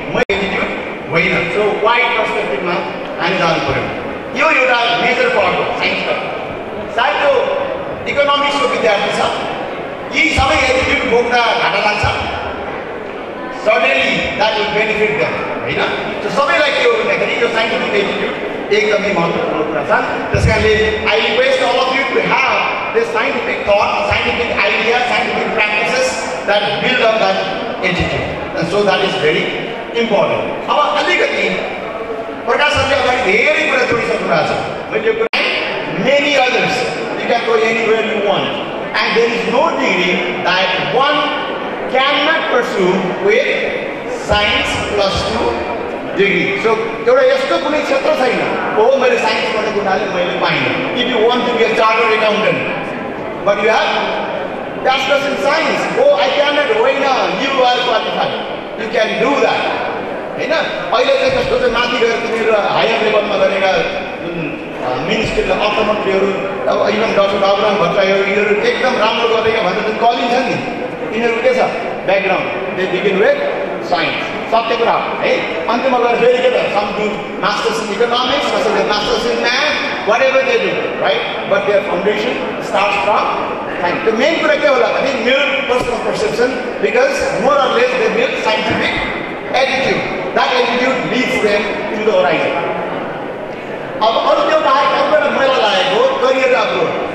मै एटिट्युड होइन सो वाइड पर्सपेक्टिभमा हामी जानु पऱ्यो यो एउटा मेजर पार्ट हो साइन्सको सायद त्यो इकोनोमिक्सको विद्यार्थी छ यी सबै एटिट्युड बोक्दा घाटा लाग्छ suddenly that will benefit them होइन त्यो सबैलाई के हो भन्दाखेरि यो साइन्टिफिक एटिट्युड एकदमै महत्त्वपूर्ण कुरा छ त्यस कारणले I request all of you to have this scientific thought scientific idea scientific practices that build up that attitude and so that is very important अब अलिकति प्रकाश सरले अगाडि धेरै कुरा जोडिसक्नु भएको छ मैले यो कुरा many others you can go anywhere you want and there is no degree that one can not pursue with science plus two degree so एउटा यस्तो कुनै क्षेत्र छैन हो मैले साइन्स पढेको हुनाले मैले पाइनँ if you want to be a chartered accountant but you have Bachelor's in science. Oh, I cannot. होइन you are qualified you can do that होइन? अहिले चाहिँ जस्तो चाहिँ माथि गएर तिनीहरू हायर लेभलमा गरेका जुन मिनिस्ट्रीले अर्थमन्त्रीहरू अब इभन डक्टर बाबुराम भट्टराईहरू यिनीहरू एकदम राम्रो गरेका भनेर जुन कलिन्छ नि यिनीहरू के छ? Background they begin with science सत्य कुरा हो अन्त्यमा गएर फेरि के त some do masters in economics masters in math whatever they do right but their foundation start from science त्यो मेन कुरा के होला भने मेरो personal perception because more or less they build scientific attitude that attitude leads them to the horizon अब अरू त्यो बाहेक अर्को मैला लागेको करियर अप्रोच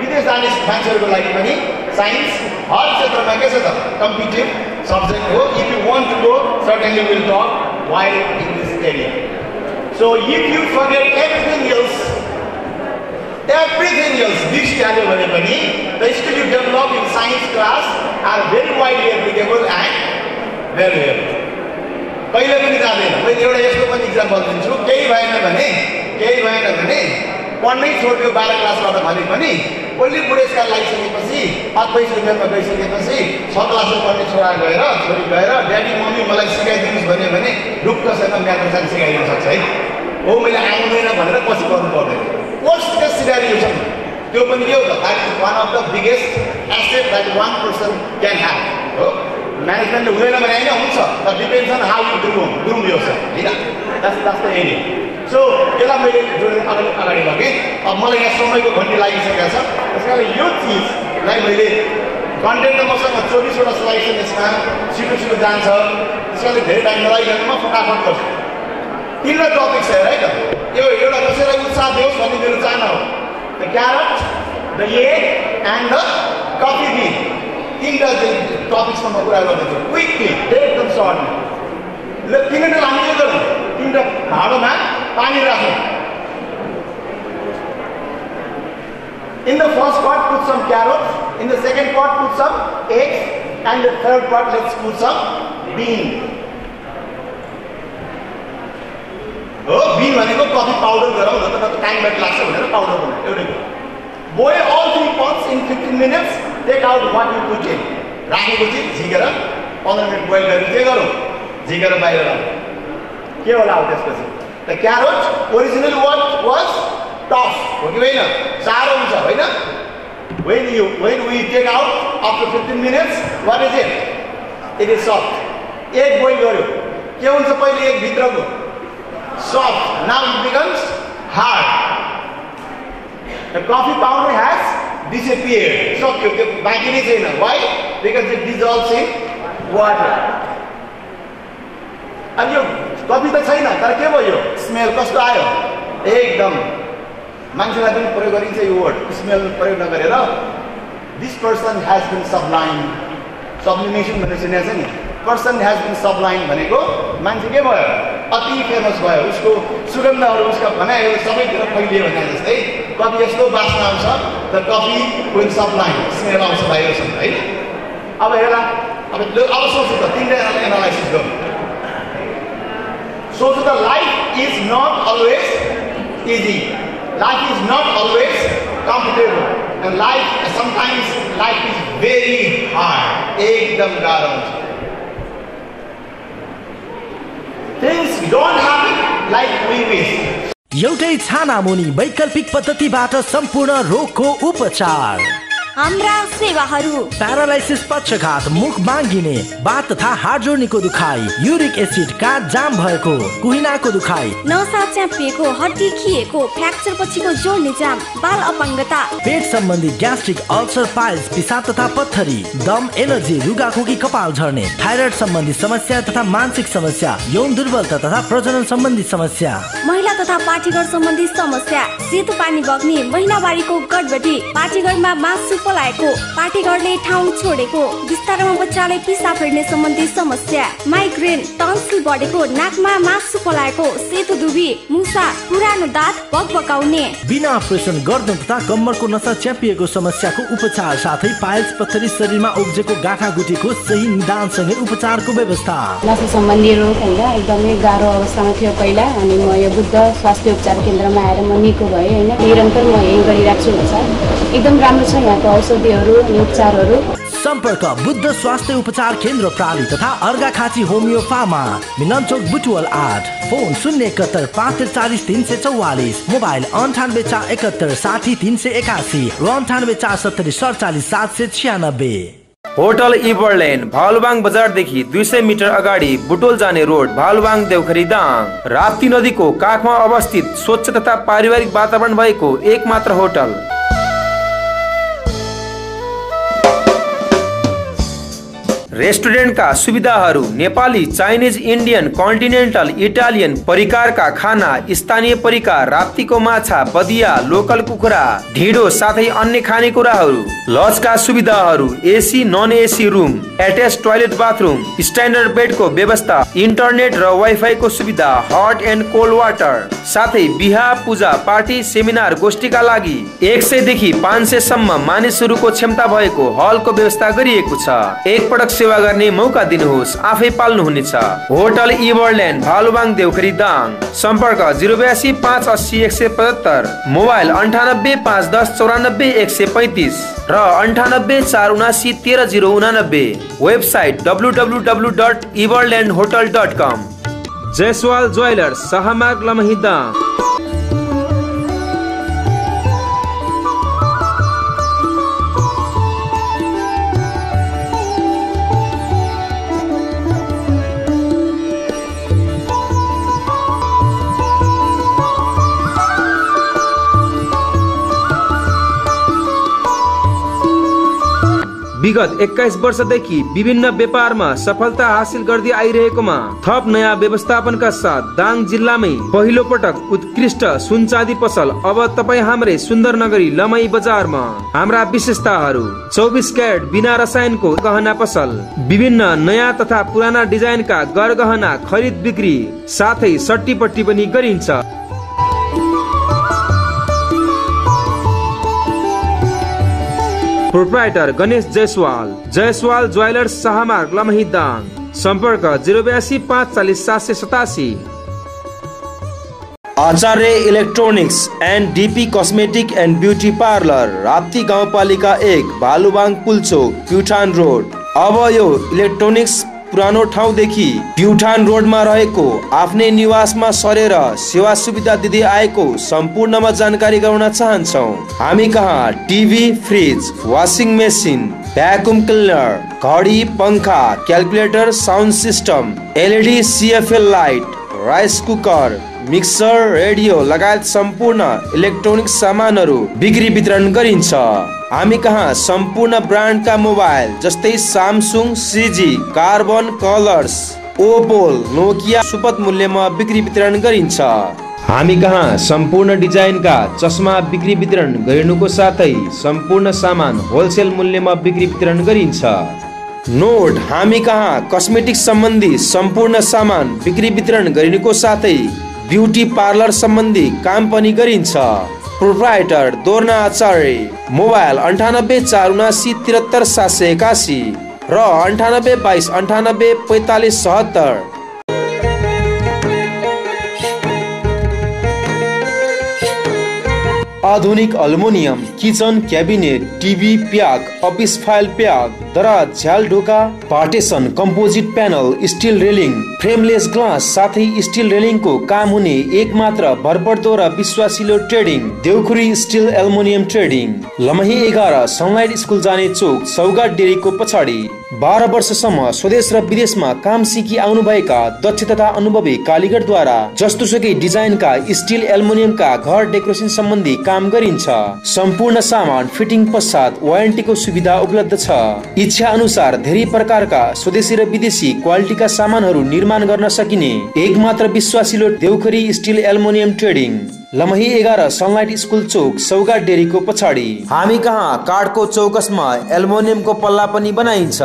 विदेश जाने मान्छेहरूको लागि पनि साइन्स हर क्षेत्रमा के छ त कम्पिटेटिभ सब्जेक्ट हो if you want to go certainly will talk while in this area so if you forget everything else everything else बिर्सिहाल्यो भने पनि the skill you develop in science class are very widely applicable and very कहिले पनि जाँदैन मैले एउटा यस्तो पनि example दिन्छु। केही भएन भने केही भएन भने पढ्नै छोड्यो बाह्र क्लासबाट भने पनि कसले बुढेसकाल लगाइसकेपछि अट्ठाइस रुपियाँमा गइसकेपछि छ क्लासमा पढ्ने छोरा गएर छोरी गएर ड्याडी मम्मी मलाई सिकाइदिनुहोस् भन्यो भने ढुक्कसँग म्याथमेटिक्स सिकाइदिन सक्छ है? हो मैले आउँदैन भनेर पछि गर्नु पर्दैन? वर्स्ट सिनारियो छ त्यो पनि के त that is one of the biggest asset that one person can have हो? म्यानेजमेन्टले हुँदैन भने होइन हुन्छ तर depends on how you groom groom यो होइन द्याट्स द एरिया सो यसलाई मैले जोडेर अगाडि अगाडि लगेँ अब मलाई यहाँ समयको घन्टी लागिसकेको छ त्यस कारण यो चिजलाई मैले कन्टेन्ट त मसँग चौबिसवटा स्लाइड छ यसमा छिटो छिटो जान्छ त्यस कारणले धेरै टाइम नलागिकन म फटाफट गर्छु तिनवटा टपिक छ है त यो एउटा कसैलाई उत्साह दियोस् भन्ने मेरो चाहना हो the carrot the egg and the coffee bean तिनवटा टपिक्समा म कुरा गर्दैछु क्विकली एकदम सर्टमा ल तिनवटा हामी के गरौँ तिनवटा भाँडोमा पानी राखौँ In the first pot, put some carrots. In the second pot, put some eggs. And the third pot, let's put some bean. हो बिन भनेको कफी पाउडर गरौँ न त टाइम ब्याक लाग्छ भनेर पाउडर बनायो एउटै boil all three pots in fifteen minutes take out what you put in राखेपछि झिकेर पन्ध्र मिनट बोइल गरेर के गरौँ झिकेर बाहिर राखौँ के होला हो त्यसपछि the carrot original what was tough हो कि होइन साह्रो हुन्छ होइन when you when we take out after fifteen minutes what is it it is soft egg boil गऱ्यो के हुन्छ पहिले एक भित्रको soft. Now it becomes hard. The coffee powder has disappeared. So बाँकी नै छैन Why? Because it dissolves in water. अब यो कफी त छैन तर के भयो स्मेल कस्तो आयो एकदम मान्छेलाई पनि प्रयोग गरिन्छ यो वर्ड स्मेल प्रयोग नगरेर this person has been sublime sublimation भनेर सुनेको छ नि पर्सन हेज बिन सबलाइन भनेको मान्छे के भयो। अति फेमस भयो। उसको सुगन्धहरू उसका भनाइहरू सबैतिर फैलियो भने जस्तै कफी यस्तो बास्न आउँछ त कफी विल सबलाइन स्मेल आउँछ बाहिरसम्म है। अब हेर अब अब सोच्नु त तिनवटा एनालाइसिस गर्नु। सोच्नु त life is not always easy life is not always comfortable and life sometimes life is very hard एकदम गाह्रो हुन्छ। Things don't happen like we wish. एउटै छाना मुनि वैकल्पिक पद्धतिबाट सम्पूर्ण रोगको उपचार हाम्रा सेवाहरू। प्यारालाइसिस पक्षघात मुख बाँगिने बात तथा हाड जोड्नेको दुखाइ युरिक एसिड काट जाम भएको कुहिनाको दुखाइ। नसा च्यापिएको हड्डी खिएको फ्र्याक्चर पछिको जोड्ने जाम बाल अपाङ्गता। पेट सम्बन्धी ग्यास्ट्रिक अल्सर पाइल्स पिसाब तथा पत्थरी दम एलर्जी रुगा खोकी कपाल झर्ने थाइरोइड सम्बन्धी समस्या तथा मानसिक समस्या यौन दुर्बलता तथा प्रजनन सम्बन्धी समस्या। महिला तथा पाठीगढ सम्बन्धी समस्या सेतो पानी बग्ने महिनावारीको गडबडी पाठीगढमा मासु पलाएको। पार्टी गर्ने ठाउँ छोडेको। बिस्तारमा बच्चालाई पिसा फेर्ने सम्बन्धी समस्या। माइग्रेन टन्सिल बढेको। नाकमा मासु पलाएको। सेतो दुबी मुसा पुरानो दाँत भकभकाउने बिना अपरेसन गर्दन तथा कम्मरको नसा च्यापिएको समस्याको उपचार साथै पाइल्स पत्थरी शरीरमा उब्जेको गाँठागुटीको सही निदानसँगै उपचारको व्यवस्था। नसा सम्बन्धी रोग होइन एकदमै गाह्रो अवस्थामा थियो पहिला। अनि म यो बुद्ध स्वास्थ्य उपचार केन्द्रमा आएर म निको भएँ होइन? निरन्तर म यही गरिरहेको छु एकदम राम्रो छ यहाँको औषधिहरू अनि उपचारहरू। सम्पर्क बुद्ध स्वास्थ्य उपचार केन्द्र प्राली तथा अर्घाखाँची होमियो फार्मा मिलनचोक बुटवल आठ। फोन शून्य एकहत्तर पाँच त्रिचालिस तिन सय चौवालिस। मोबाइल अन्ठानब्बे चार एकहत्तर साठी तिन सय एकासी र अन्ठानब्बे चार सत्तरी सडचालिस सात सय छ्यानब्बे। होटल इबरल्यान्ड भालुबाङ बजारदेखि दुई सय मिटर अगाडि बुटोल जाने रोड भालुबाङ देवखरी दाङ। राप्ती नदीको काखमा अवस्थित स्वच्छ तथा पारिवारिक वातावरण भएको एक मात्र होटल। रेस्टुरेन्टका सुविधाहरू Nepali Chinese Indian continental Italian परिकारका खाना स्थानीय परिकार राप्तीको माछा बदिया लोकल कुखुरा ढिँडो साथै अन्य खानेकुराहरू लजका सुविधाहरू AC non AC room attach toilet bathroom standard बेडको व्यवस्था इन्टरनेट र वाइफाईको सुविधा हट एन्ड कोल्ड वाटर साथै बिहा पूजा पार्टी सेमिनार गोष्ठीका लागि एक सयदेखि पाँच सयसम्म मानिसहरूको क्षमता भएको हलको व्यवस्था गरिएको छ। एकपटक सेवा गर्ने मौका दिनुहोस्। आफै पाल्नुहुनेछ। Hotel Everland Bhalubang Deukhuri Dang. सम्पर्क जिरो बयासी पाँच अस्सी एक सय पचहत्तर मोबाइल अन्ठानब्बे पाँच दस चौरानब्बे एक सय पैँतिस र अन्ठानब्बे चार उनासी तेह्र जिरो उनानब्बे। Website W W W dot Everland hotel dot com. Jaiswal jewellers Shahmarg Lamahi विगत एक्काइस वर्षदेखि विभिन्न व्यापारमा सफलता हासिल गर्दै आइरहेकोमा थप नयाँ व्यवस्थापनका साथ दाङ जिल्लामै पहिलो पटक उत्कृष्ट सुनचाँदी पसल। अब तपाईँ हाम्रै सुन्दर नगरी लमई बजारमा हाम्रा विशेषताहरू चौबिस क्यारेट बिना रसायनको गहना पसल विभिन्न नयाँ तथा पुराना डिजाइनका गरगहना खरिद बिक्री साथै सट्टीपट्टी पनि गरिन्छ। प्रोप्राइटर गणेश जयसवाल जयसवाल ज्वेलर्स शाहमार्ग लमही दाङ सम्पर्क जिरो बयासी पाँच चालिस सात सय सतासी Acharya electronics and DP cosmetic and beauty parlour Rapti गाउँपालिका एक भालुबाङ पुल्चोक प्युठान रोड अब यो इलेक्ट्रोनिक्स पुरानो ठाउँदेखि प्युठान रोडमा रहेको आफ्नै निवासमा सरेर सेवा सुविधा दिँदै आएको सम्पूर्णमा जानकारी गराउन चाहन्छौ। हामी कहाँ? TV fridge washing machine vacuum cleaner घडी पंखा calculator sound system LED CFL light rice cooker mixer radio लगायत सम्पूर्ण इलेक्ट्रोनिक सामानहरू बिक्री वितरण गरिन्छ। हामी कहाँ? सम्पूर्ण ब्रान्डका मोबाइल जस्तै सामसुङ सिजी कार्बन कलर्स ओपोल नोकिया सुपथ मूल्यमा बिक्री वितरण गरिन्छ। हामी कहाँ? सम्पूर्ण डिजाइनका चस्मा बिक्री वितरण गरिनुको साथै सम्पूर्ण सामान होलसेल मूल्यमा बिक्री वितरण गरिन्छ। नोट हामी कहाँ? कस्मेटिक सम्बन्धी सम्पूर्ण सामान बिक्री वितरण गरिनुको साथै ब्युटी पार्लर सम्बन्धी काम पनि गरिन्छ। प्रोप्राइटर दोर्ना आचार्य मोबाइल अन्ठानब्बे चार उनासी त्रिहत्तर सात सय एकासी र अन्ठानब्बे बाइस अन्ठानब्बे पैँतालिस सहत्तर आधुनिक aluminium kitchen cabinet TV pack office file pack दराज झ्याल ढोका partition composite panel steel railing frameless glass साथै स्टिल रेलिङको काम हुने एक मात्र भरपर्दो र विश्वासिलो trading Deukhuri steel aluminium trading. Lamahi एघार सनलाइट स्कुल जाने चोक सौगाट डेरीको पछाडि। बाह्र वर्षसम्म स्वदेश र विदेशमा काम सिकी आउनुभएका दक्ष तथा अनुभवी कालीगरद्वारा जस्तोसुकै डिजाइनका स्टिल एल्मुनियमका घर डेकोरेसन सम्बन्धी काम गरिन्छ। सम्पूर्ण सामान फिटिङ पश्चात वारेन्टीको सुविधा उपलब्ध छ। इच्छा अनुसार धेरै प्रकारका स्वदेशी र विदेशी क्वालिटीका सामानहरू निर्माण गर्न सकिने। एक मात्र विश्वासिलो Deukhuri steel aluminium trading. Lamahi एघार सनलाइट स्कुल चौक सौगा डेरीको पछाडि। हामी कहाँ? काठको चौकसमा एल्मोनियमको पल्ला पनि बनाइन्छ।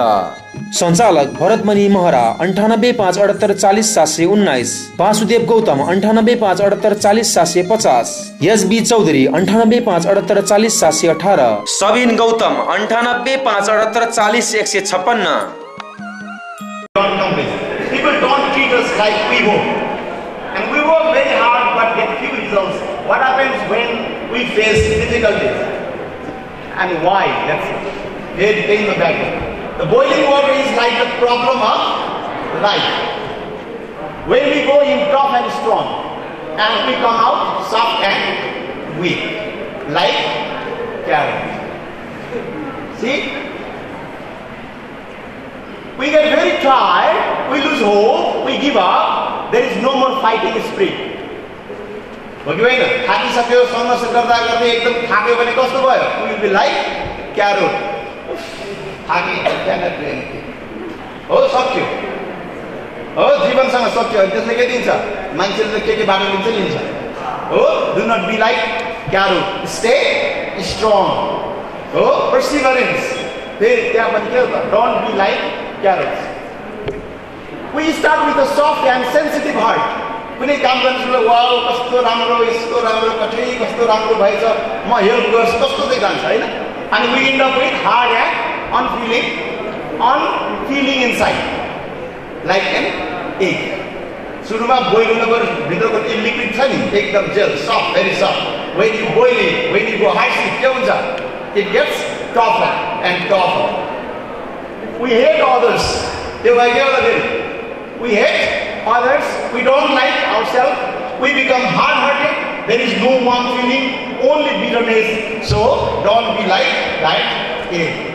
सञ्चालक भरतमणि महरा अन्ठानब्बे पाँच अठहत्तर चालिस सात सय उन्नाइस। वासुदेव गौतम अन्ठानब्बे पाँच अठहत्तर चालिस सात सय पचास। एसबी चौधरी अन्ठानब्बे पाँच अठहत्तर चालिस सात सय अठार। सबिन गौतम अन्ठानब्बे पाँच अठहत्तर चालिस एक सय छप्पन्न। We face difficulties? And why? That's very thing the background. The boiling water is like the problem of life. When we go in tough and strong, and we come out soft and weak, like carrot. See? We get very tired, we lose hope, we give up, there is no more fighting spirit. हो कि होइन थाकिसक्यो सङ्घर्ष गर्दा गर्दै एकदम थाक्यो भने कस्तो भयो विल बी लाइक क्यारो थाके. हो सक्यो हो जीवनसँग सक्यो अनि त्यसले के दिन्छ मान्छेले त के के बाटो लिन्छ लिन्छ हो do not be like carrot stay strong हो पर्सिभरेन्स फेरि त्यहाँ पनि के हो त don't be like carrots we start with a soft and sensitive heart कुनै काम गर्नु वा कस्तो राम्रो यस्तो राम्रो कठै कस्तो राम्रो भएछ। म हेल्प गर्छु। कस्तो चाहिँ जान्छ होइन? अनि we end up with hard and unfeeling unfeeling inside like an egg सुरुमा बोइल हुनु पऱ्यो भित्रको त्यो लिक्विड छ नि एकदम gel soft very soft when you boil it when you go high speed के हुन्छ? It gets tougher and tougher we hate others. त्यो भयो के होला फेरि We hate others. We don't like ourselves. We become hard-hearted. There is no warm feeling, only bitterness. So don't be like that. egg.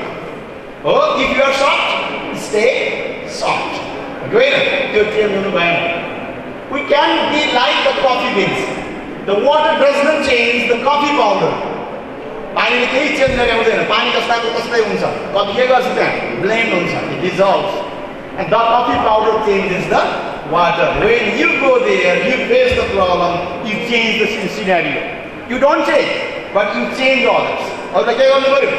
Oh, if you are soft, stay soft. Okay? त्यो change हुनु भएन We can be like the coffee beans. The water does not change the coffee powder. पानीले केही change गरे हुँदैन पानी जस्ताको जस्तै हुन्छ कति के गर्छ त्यहाँ ब्लेन्ड हुन्छ it dissolve and the coffee powder changes the water when you go there you face the problem you change the scenario you don't change but you change others अब त के गर्नु पऱ्यो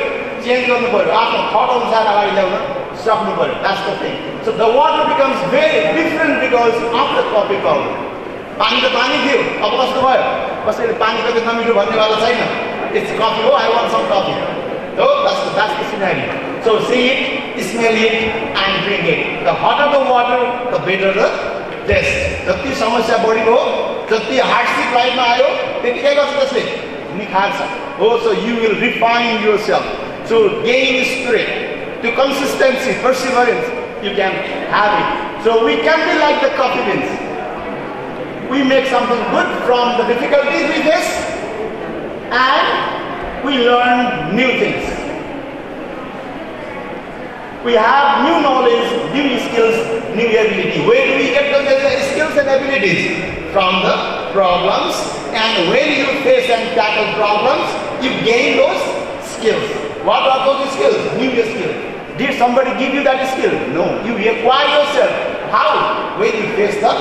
चेन्ज गर्नु पऱ्यो आफ्नो थट अनुसार अगाडि ल्याउन सक्नु पऱ्यो that's the thing so the water becomes very different because of the coffee powder पानी त पानी थियो अब कस्तो भयो कसैले पानी कति नमिठो भन्नेवाला छैन It's coffee. Oh, I want some coffee. Oh, that's the, that's the scenario. So see it, smell it, and drink it. The hotter the water, the better the taste. जति समस्या बढी हो जति हार्डसिप लाइफमा आयो त्यति के गर्छ त्यसले निखार्छ हो so you will refine your self so gain spirit त्यो consistency perseverance you can have it so we can be like the coffee beans we make something good from the difficulties we face and we learn new things. We have new knowledge, new skills, new ability. Where do we get those skills and abilities? From the problems. And when you face and tackle problems, you gain those skills. What are those skills? New skills. Did somebody give you that skill? No. You acquire yourself. How? When you face the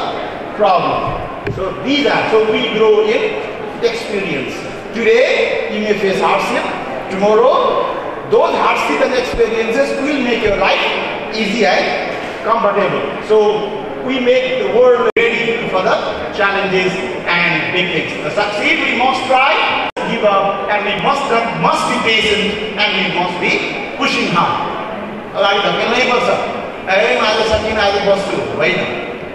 problem. So these are, so we grow in experience. Today, you may face hardship. Tomorrow, those hardships and experiences will make your life easy and comfortable. So we make the world ready for the challenges and big things. To succeed, we must try, give up, and we must must be patient, and we must be pushing hard. Sir. Right now.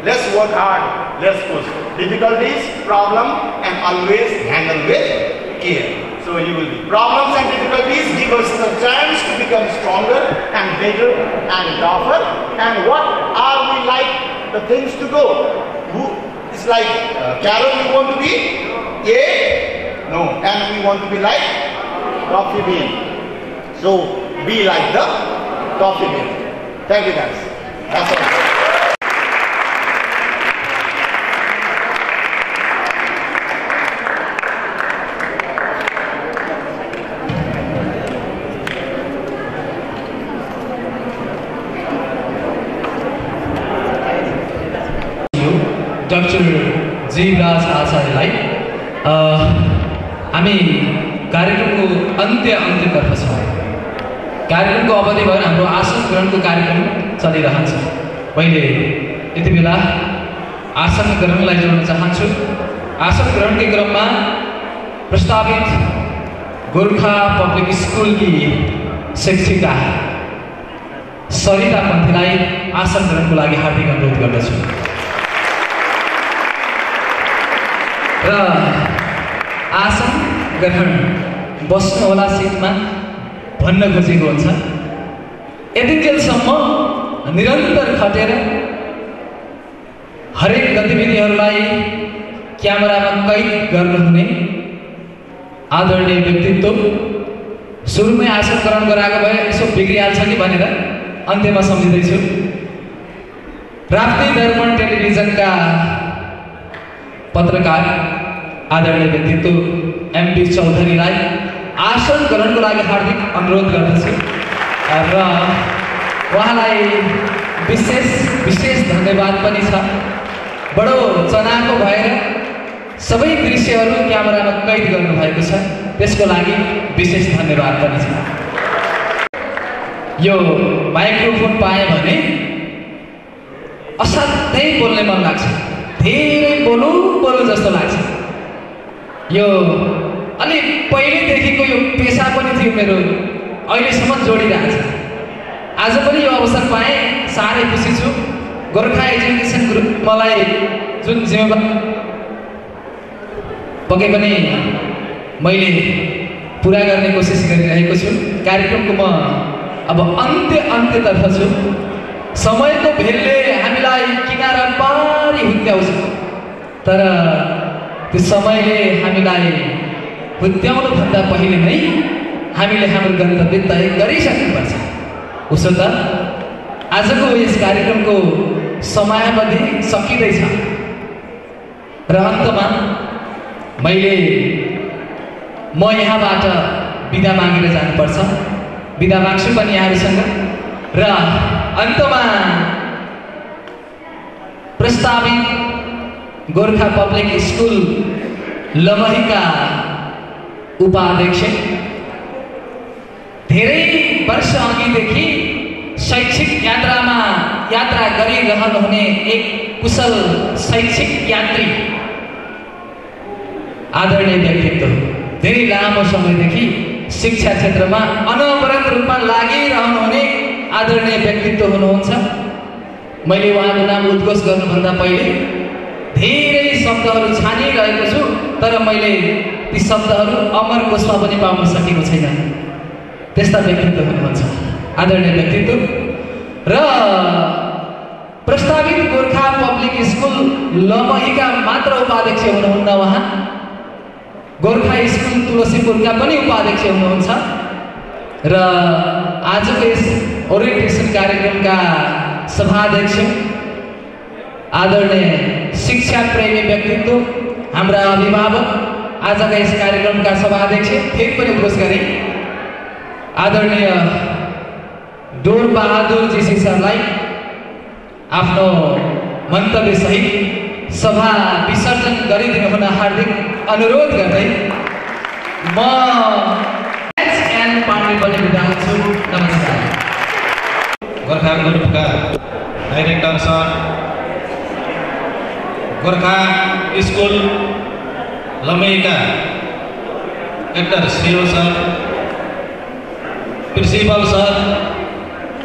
Let's work hard. Let's push difficulties, problem, and always handle with care. So you will be. Problems and difficulties give us the chance to become stronger and better and tougher. And what are we like the things to go? Who is like uh, carrot we want to be? Yeah? No. And we want to be like coffee bean. So be like the coffee bean. Thank you guys. That's all. Doctor Jivraj आचार्यलाई। हामी कार्यक्रमको अन्त्य अन्त्यतर्फ छौँ कार्यक्रमको अवधि भएर हाम्रो आसन ग्रहणको कार्यक्रम चलिरहन्छ। मैले यति बेला आसन ग्रहणलाई जोड्न चाहन्छु। आसन ग्रहणकै क्रममा प्रस्तावित गोर्खा पब्लिक स्कुलकी शिक्षिका सरिता पन्थीलाई आसन ग्रहणको लागि हार्दिक अनुरोध गर्दछु। र आसन ग्रहण बस्नुहोला सिटमा भन्न खोजेको हुन्छ। यतिन्जेलसम्म निरन्तर खटेर हरेक गतिविधिहरूलाई क्यामेरामा कैद गर्नुहुने आदरणीय व्यक्तित्व सुरुमै आसन ग्रहण गराएको भए यसो बिग्रिहाल्छ कि भनेर अन्त्यमा सम्झिँदैछु। राप्ती दर्पण टेलिभिजनका पत्रकार आदरणीय व्यक्तित्व एमपी चौधरीलाई आसन ग्रहणको लागि हार्दिक अनुरोध गर्दछु। र उहाँलाई विशेष विशेष धन्यवाद पनि छ। बडो चनाको भएर सबै दृश्यहरू क्यामेरामा कैद गर्नुभएको छ। त्यसको लागि विशेष धन्यवाद पनि छ। यो माइक्रोफोन पाएँ भने असाध्यै बोल्ने मन लाग्छ। धेरै बोलौँ बोलौँ जस्तो लाग्छ। यो अलि पहिल्यैदेखिको यो पेसा पनि थियो मेरो अहिलेसम्म जोडिरहेको छ। आज पनि यो अवसर पाएँ साह्रै खुसी छु। गोर्खा एजुकेसन ग्रुप मलाई जुन जिम्मेवार पके पनि मैले पुरा गर्ने कोसिस गरिरहेको छु। कार्यक्रमको म अब अन्त्य अन्त्यतर्फ छु। समयको भेलले हामीलाई किनारा पारी हुत्याउँछ तर त्यो समयले हामीलाई हुत्याउनुभन्दा पहिले नै हामीले हाम्रो गन्तव्य तय गरिसक्नुपर्छ उसो त आजको यस कार्यक्रमको समयावधि सकिँदैछ। र अन्तमा मैले म यहाँबाट बिदा मागेर जानुपर्छ। बिदा माग्छु पनि यहाँहरूसँग। र अन्तमा प्रस्तावित गोर्खा पब्लिक स्कुल लमहीका उपाध्यक्ष। धेरै वर्ष अघिदेखि शैक्षिक यात्रामा यात्रा गरिरहनुहुने एक कुशल शैक्षिक यात्री आदरणीय व्यक्तित्व धेरै लामो समयदेखि शिक्षा क्षेत्रमा अनवरत रूपमा लागिरहनुहुने आदरणीय व्यक्तित्व हुनुहुन्छ। मैले उहाँको नाम उद्घोष गर्नुभन्दा पहिले धेरै शब्दहरू छानिरहेको छु तर मैले ती शब्दहरू अमर कोषमा पनि पाउन सकेको छैन। त्यस्ता व्यक्तित्व हुनुहुन्छ। आदरणीय व्यक्तित्व। र प्रस्तावित गोर्खा पब्लिक स्कुल लमहीका मात्र उपाध्यक्ष हुनुहुन्न उहाँ गोर्खा स्कुल तुलसीपुरका पनि उपाध्यक्ष हुनुहुन्छ। र आजको यस ओरिएन्टेसन कार्यक्रमका सभाध्यक्ष आदरणीय शिक्षा प्रेमी व्यक्तित्व हाम्रा अभिभावक आजका यस कार्यक्रमका सभाध्यक्ष फेरि पनि उद्घोष गरे आदरणीय डोर बहादुर जीसी सरलाई आफ्नो मन्तव्यसहित सभा विसर्जन गरिदिनु हुन हार्दिक अनुरोध गर्दै म नमस्कार। गोर्खा ग्रुपका डाइरेक्टर सर गोर्खा स्कुल लमैका। Actor CEO sir principal sir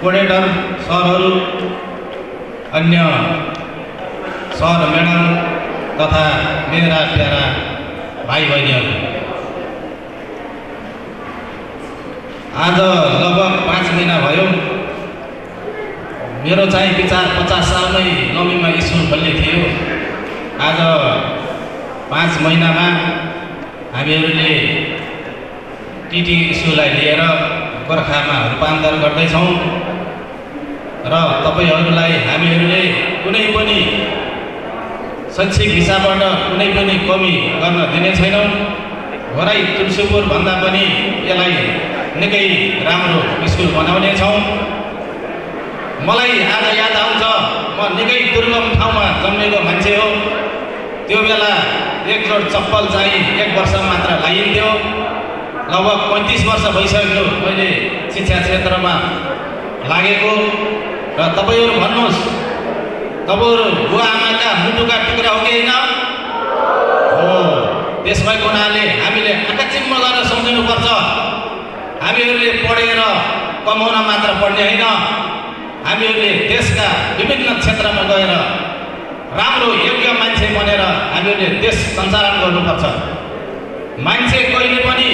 coordinator सरहरू अन्य सर म्याडम तथा मेरा प्यारा भाइ बहिनीहरू आज लगभग पाँच महिना भयो। मेरो चाहिँ विचार पचास सालमै नवीमा स्कुल खोल्ने थियो। आज पाँच महिनामा हामीहरूले टिटी स्कुललाई लिएर गोर्खामा रूपान्तर गर्दैछौँ र तपाईँहरूलाई हामीहरूले कुनै पनि शैक्षिक हिसाबबाट कुनै पनि कमी गर्न दिने छैनौँ। घरै तुलसीपुर भन्दा पनि यसलाई निकै राम्रो स्कुल बनाउनेछौँ मलाई आज याद आउँछ म निकै दुर्गम ठाउँमा जन्मेको मान्छे हो। त्यो बेला एक जोड चप्पल चाहिँ एक वर्ष मात्र लगाइन्थ्यो लगभग पैँतिस वर्ष भइसक्यो मैले शिक्षा क्षेत्रमा लागेको। र तपाईँहरू भन्नुहोस् तपाईँहरू बुवा आमाका मुटुका टुक्रा हो कि होइन? हो। त्यस भएको हुनाले हामीले आँखा चिम्म गरेर सम्झिनुपर्छ। हामीहरूले पढेर कमाउन मात्र पढ्ने होइन। हामीहरूले देशका विभिन्न क्षेत्रमा गएर राम्रो योग्य मान्छे बनेर हामीहरूले देश सञ्चालन गर्नुपर्छ। मान्छे कहिले पनि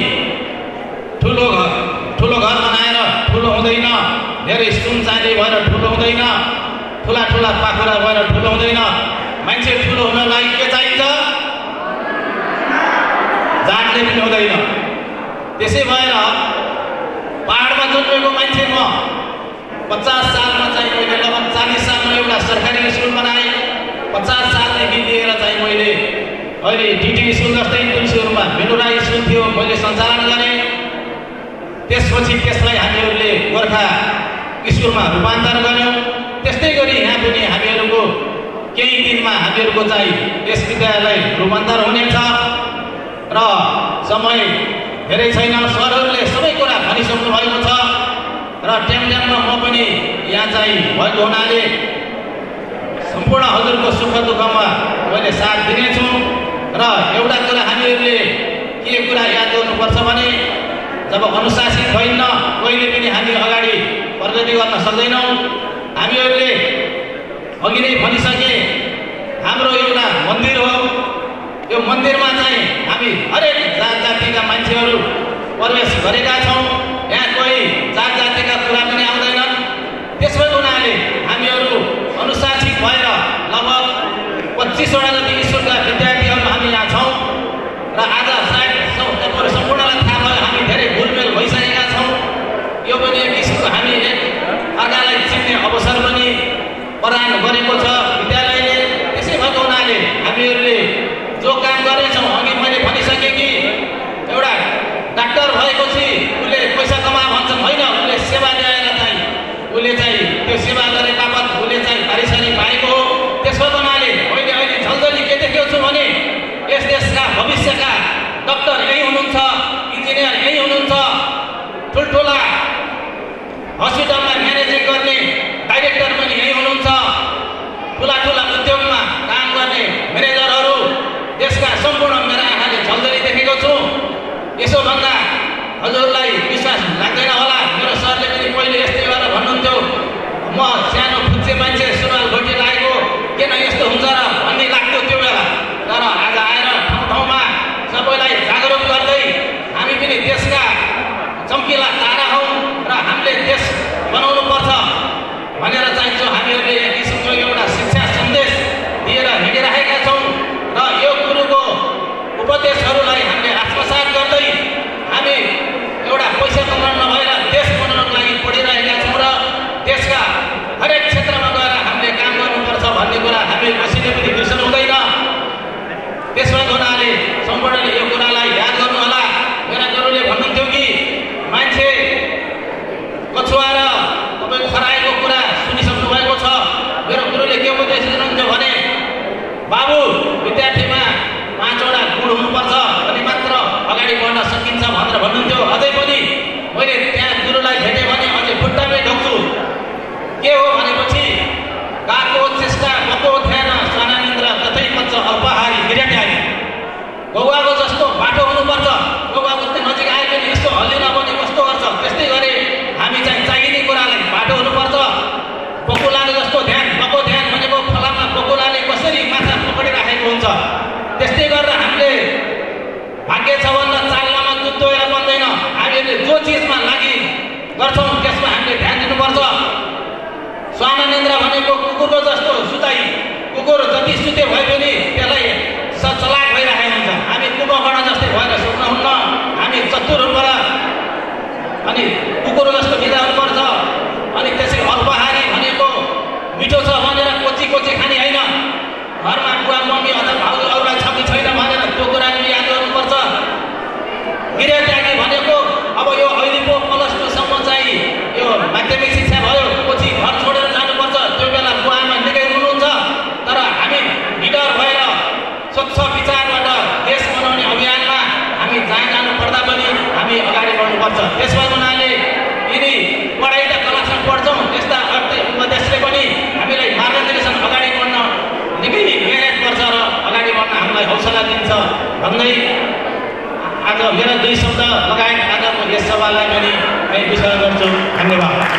ठुलो घर ठुलो घर बनाएर ठुलो हुँदैन। धेरै चाँदी भएर ठुलो हुँदैन। ठुला ठुला पाखुरा भएर ठुलो हुँदैन। मान्छे ठुलो हुनलाई के चाहिन्छ? जातले पनि हुँदैन। त्यसै भएर पाहाडमा जन्मेको मान्छे म पचास सालमा चाहिँ मैले चालिस सालमा एउटा सरकारी स्कुल बनाएँ। पचास सालदेखि लिएर चाहिँ मैले अहिले डिटी स्कुल जस्तै तुलसीहरूमा मेनुरा स्कुल थियो मैले सञ्चालन गरेँ। त्यसपछि त्यसलाई हामीहरूले गोर्खा स्कुलमा रूपान्तर गऱ्यौँ त्यस्तै गरी यहाँ पनि हामीहरूको केही दिनमा हामीहरूको चाहिँ यस विद्यालय रूपान्तर हुनेछ र समय धेरै छैन। सरहरूले सबै कुरा भनिसक्नु भएको छ र टाइम टाइममा म पनि यहाँ चाहिँ भएको हुनाले सम्पूर्ण हजुरको सुख दुःखमा मैले साथ दिनेछु र एउटा कुरा हामीहरूले के कुरा याद गर्नुपर्छ भने जब अनुशासित होइन कहिले पनि हामी अगाडि प्रगति गर्न सक्दैनौँ। हामीहरूले अघि नै भनिसके हाम्रो एउटा मन्दिर हो। यो मन्दिरमा चाहिँ हामी हरेक जात जातिका मान्छेहरू प्रवेश गरेका छौँ। यहाँ कोही जात जातिका कुरा पनि आउँदैनन्। त्यसै हुनाले हामीहरू अनुशासित भएर लगभग पच्चिसवटा जति स्कुलका विद्यार्थीहरू हामी यहाँ छौँ र आज सायद तपाईँहरू सम्पूर्णलाई थाहा भयो हामी धेरै घुलमेल भइसकेका छौँ। यो पनि एक किसिमको हामी एक अर्कालाई चिन्ने अवसर पनि प्रदान गरेको छ विद्यालयले। त्यसै भएको हुनाले हामीहरूले जो काम गर्नेछौँ अघि मैले भनिसकेँ कि एउटा डाक्टर भएपछि उसले पैसा कमा भन्छन् होइन उसले सेवा ल्याएर चाहिँ उसले चाहिँ त्यो सेवा गरे बापत उसले चाहिँ पारिश्रमिक पाएको हो त्यसो हुनाले मैले अहिले झल्झली के देखेको छु भने यस देशका भविष्यका यही हुनुहुन्छ इन्जिनियर यही हुनुहुन्छ ठुल्ठुला हस्पिटलमा म्यानेजिङ गर्ने डाइरेक्टर पनि यही हुनुहुन्छ ठुला ठुला उद्योगमा काम गर्ने म्यानेजरहरू देशका सम्पूर्ण मेरा आँखाले झल्झली देखेको छु यसो भन्दा हजुरलाई विश्वास लाग्दैन होला मेरो सरले पनि पहिले यस्तै गरेर भन्नुहुन्थ्यो म सानो फुच्चे मान्छे सुरुवाल घोटी लागेको किन यस्तो हुन्छ र भन्ने लाग्थ्यो त्यो बेला तर आज आएर ठाउँ ठाउँमा सबैलाई जागरुक गर्दै हामी पनि देशका चम्किला तारा हौ र हामीले देश बनाउनु पर्छ भनेर चाहिन्छ हामीहरूले एक किसिमको एउटा शिक्षा सन्देश दिएर हिँडिरहेका छौँ र यो कुरोको उपदेशहरूलाई हामीले आत्मसात गर्दै हामी एउटा पैसा कमाउन नभएर देश बनाउनको लागि पढिरहेका छौँ र देशका हरेक क्षेत्रमा गएर हामीले काम गर्नुपर्छ भन्ने कुरा हामी कसैले पनि बिर्सनु हुँदैन त्यसमा हुनाले सम्पूर्णले यो कुरालाई याद गर्नु होला मेरा गुरुले भन्नुहुन्थ्यो कि मान्छे कछुवा र तपाईँको खराएको कुरा सुनिसक्नु भएको छ मेरो गुरुले के उपदेश दिनुहुन्थ्यो भने बाबु विद्यार्थीमा पाँचवटा गुण हुनुपर्छ अनि मात्र अगाडि बढ्न सकिन्छ भनेर भन्नुहुन्थ्यो अझै पनि मैले त्यहाँ गुरुलाई भेटेँ भने अझै खुट्टामै ढोक्छु के हो भनेपछि काको चेष्टा गएको ध्यान स्वानानिन्द्र तथै पञ्च अल्पहारी गिरट्यारी गौवाको जस्तो बाटो हुनुपर्छ गौवाको चाहिँ नजिक आए पनि यस्तो हल्लिन भने कस्तो गर्छ त्यस्तै गरी हामी चाहिँ चाहिने कुरालाई बाटो हुनुपर्छ बकुलाले जस्तो ध्यान बको ध्यान भनेको फलाममा बकुलाले कसरी माछा पक्रिराखेको हुन्छ त्यस्तै गरेर हामीले भाग्य छ भनेर चालनामा दुध दोएर बन्दैन हामीले जो चिजमा लागि गर्छौँ त्यसमा हामीले ध्यान दिनुपर्छ। स्वानन्द भनेको कुकुरको जस्तो सुताइ कुकुर जति सुते भए पनि त्यसलाई स चलाक भइरहेको हुन्छ। हामी कुम्भकर्ण जस्तै भएर सुत्नुहुन्न हामी चतुर अनि कुकुर जस्तो बिदा हुनुपर्छ। अनि त्यसै अल्पहारी भनेको मिठो छ भनेर कोची कोची खाने होइन। घरमा बुवा मम्मी अथवा भाउजू अरूलाई छ कि छैन भनेर त्यो याद गर्नुपर्छ। गृह त्यागी भनेको अब यो अहिलेको प्लस टूसम्म चाहिँ यो माध्यमिक शिक्षा भयो पछि घर छोडेर जानुपर्छ त्यो बेला बुवामा निकै रुनुहुन्छ तर हामी निडर भएर स्वच्छ विचारबाट पर्दा पनि हामी बढ्नुपर्छ त्यसमा हुनाले यिनी पढाइ त क्लासमा पढ्छौँ त्यस्ता अर्थ उपदेशले पनि हामीलाई मार्गदर्शन अगाडि बढ्न निकै मिहिनेत गर्छ र अगाडि बढ्न हामीलाई हौसला दिन्छ। भन्दै आज मेरो दुई शब्द लगायत आजको यस सभालाई पनि है विषय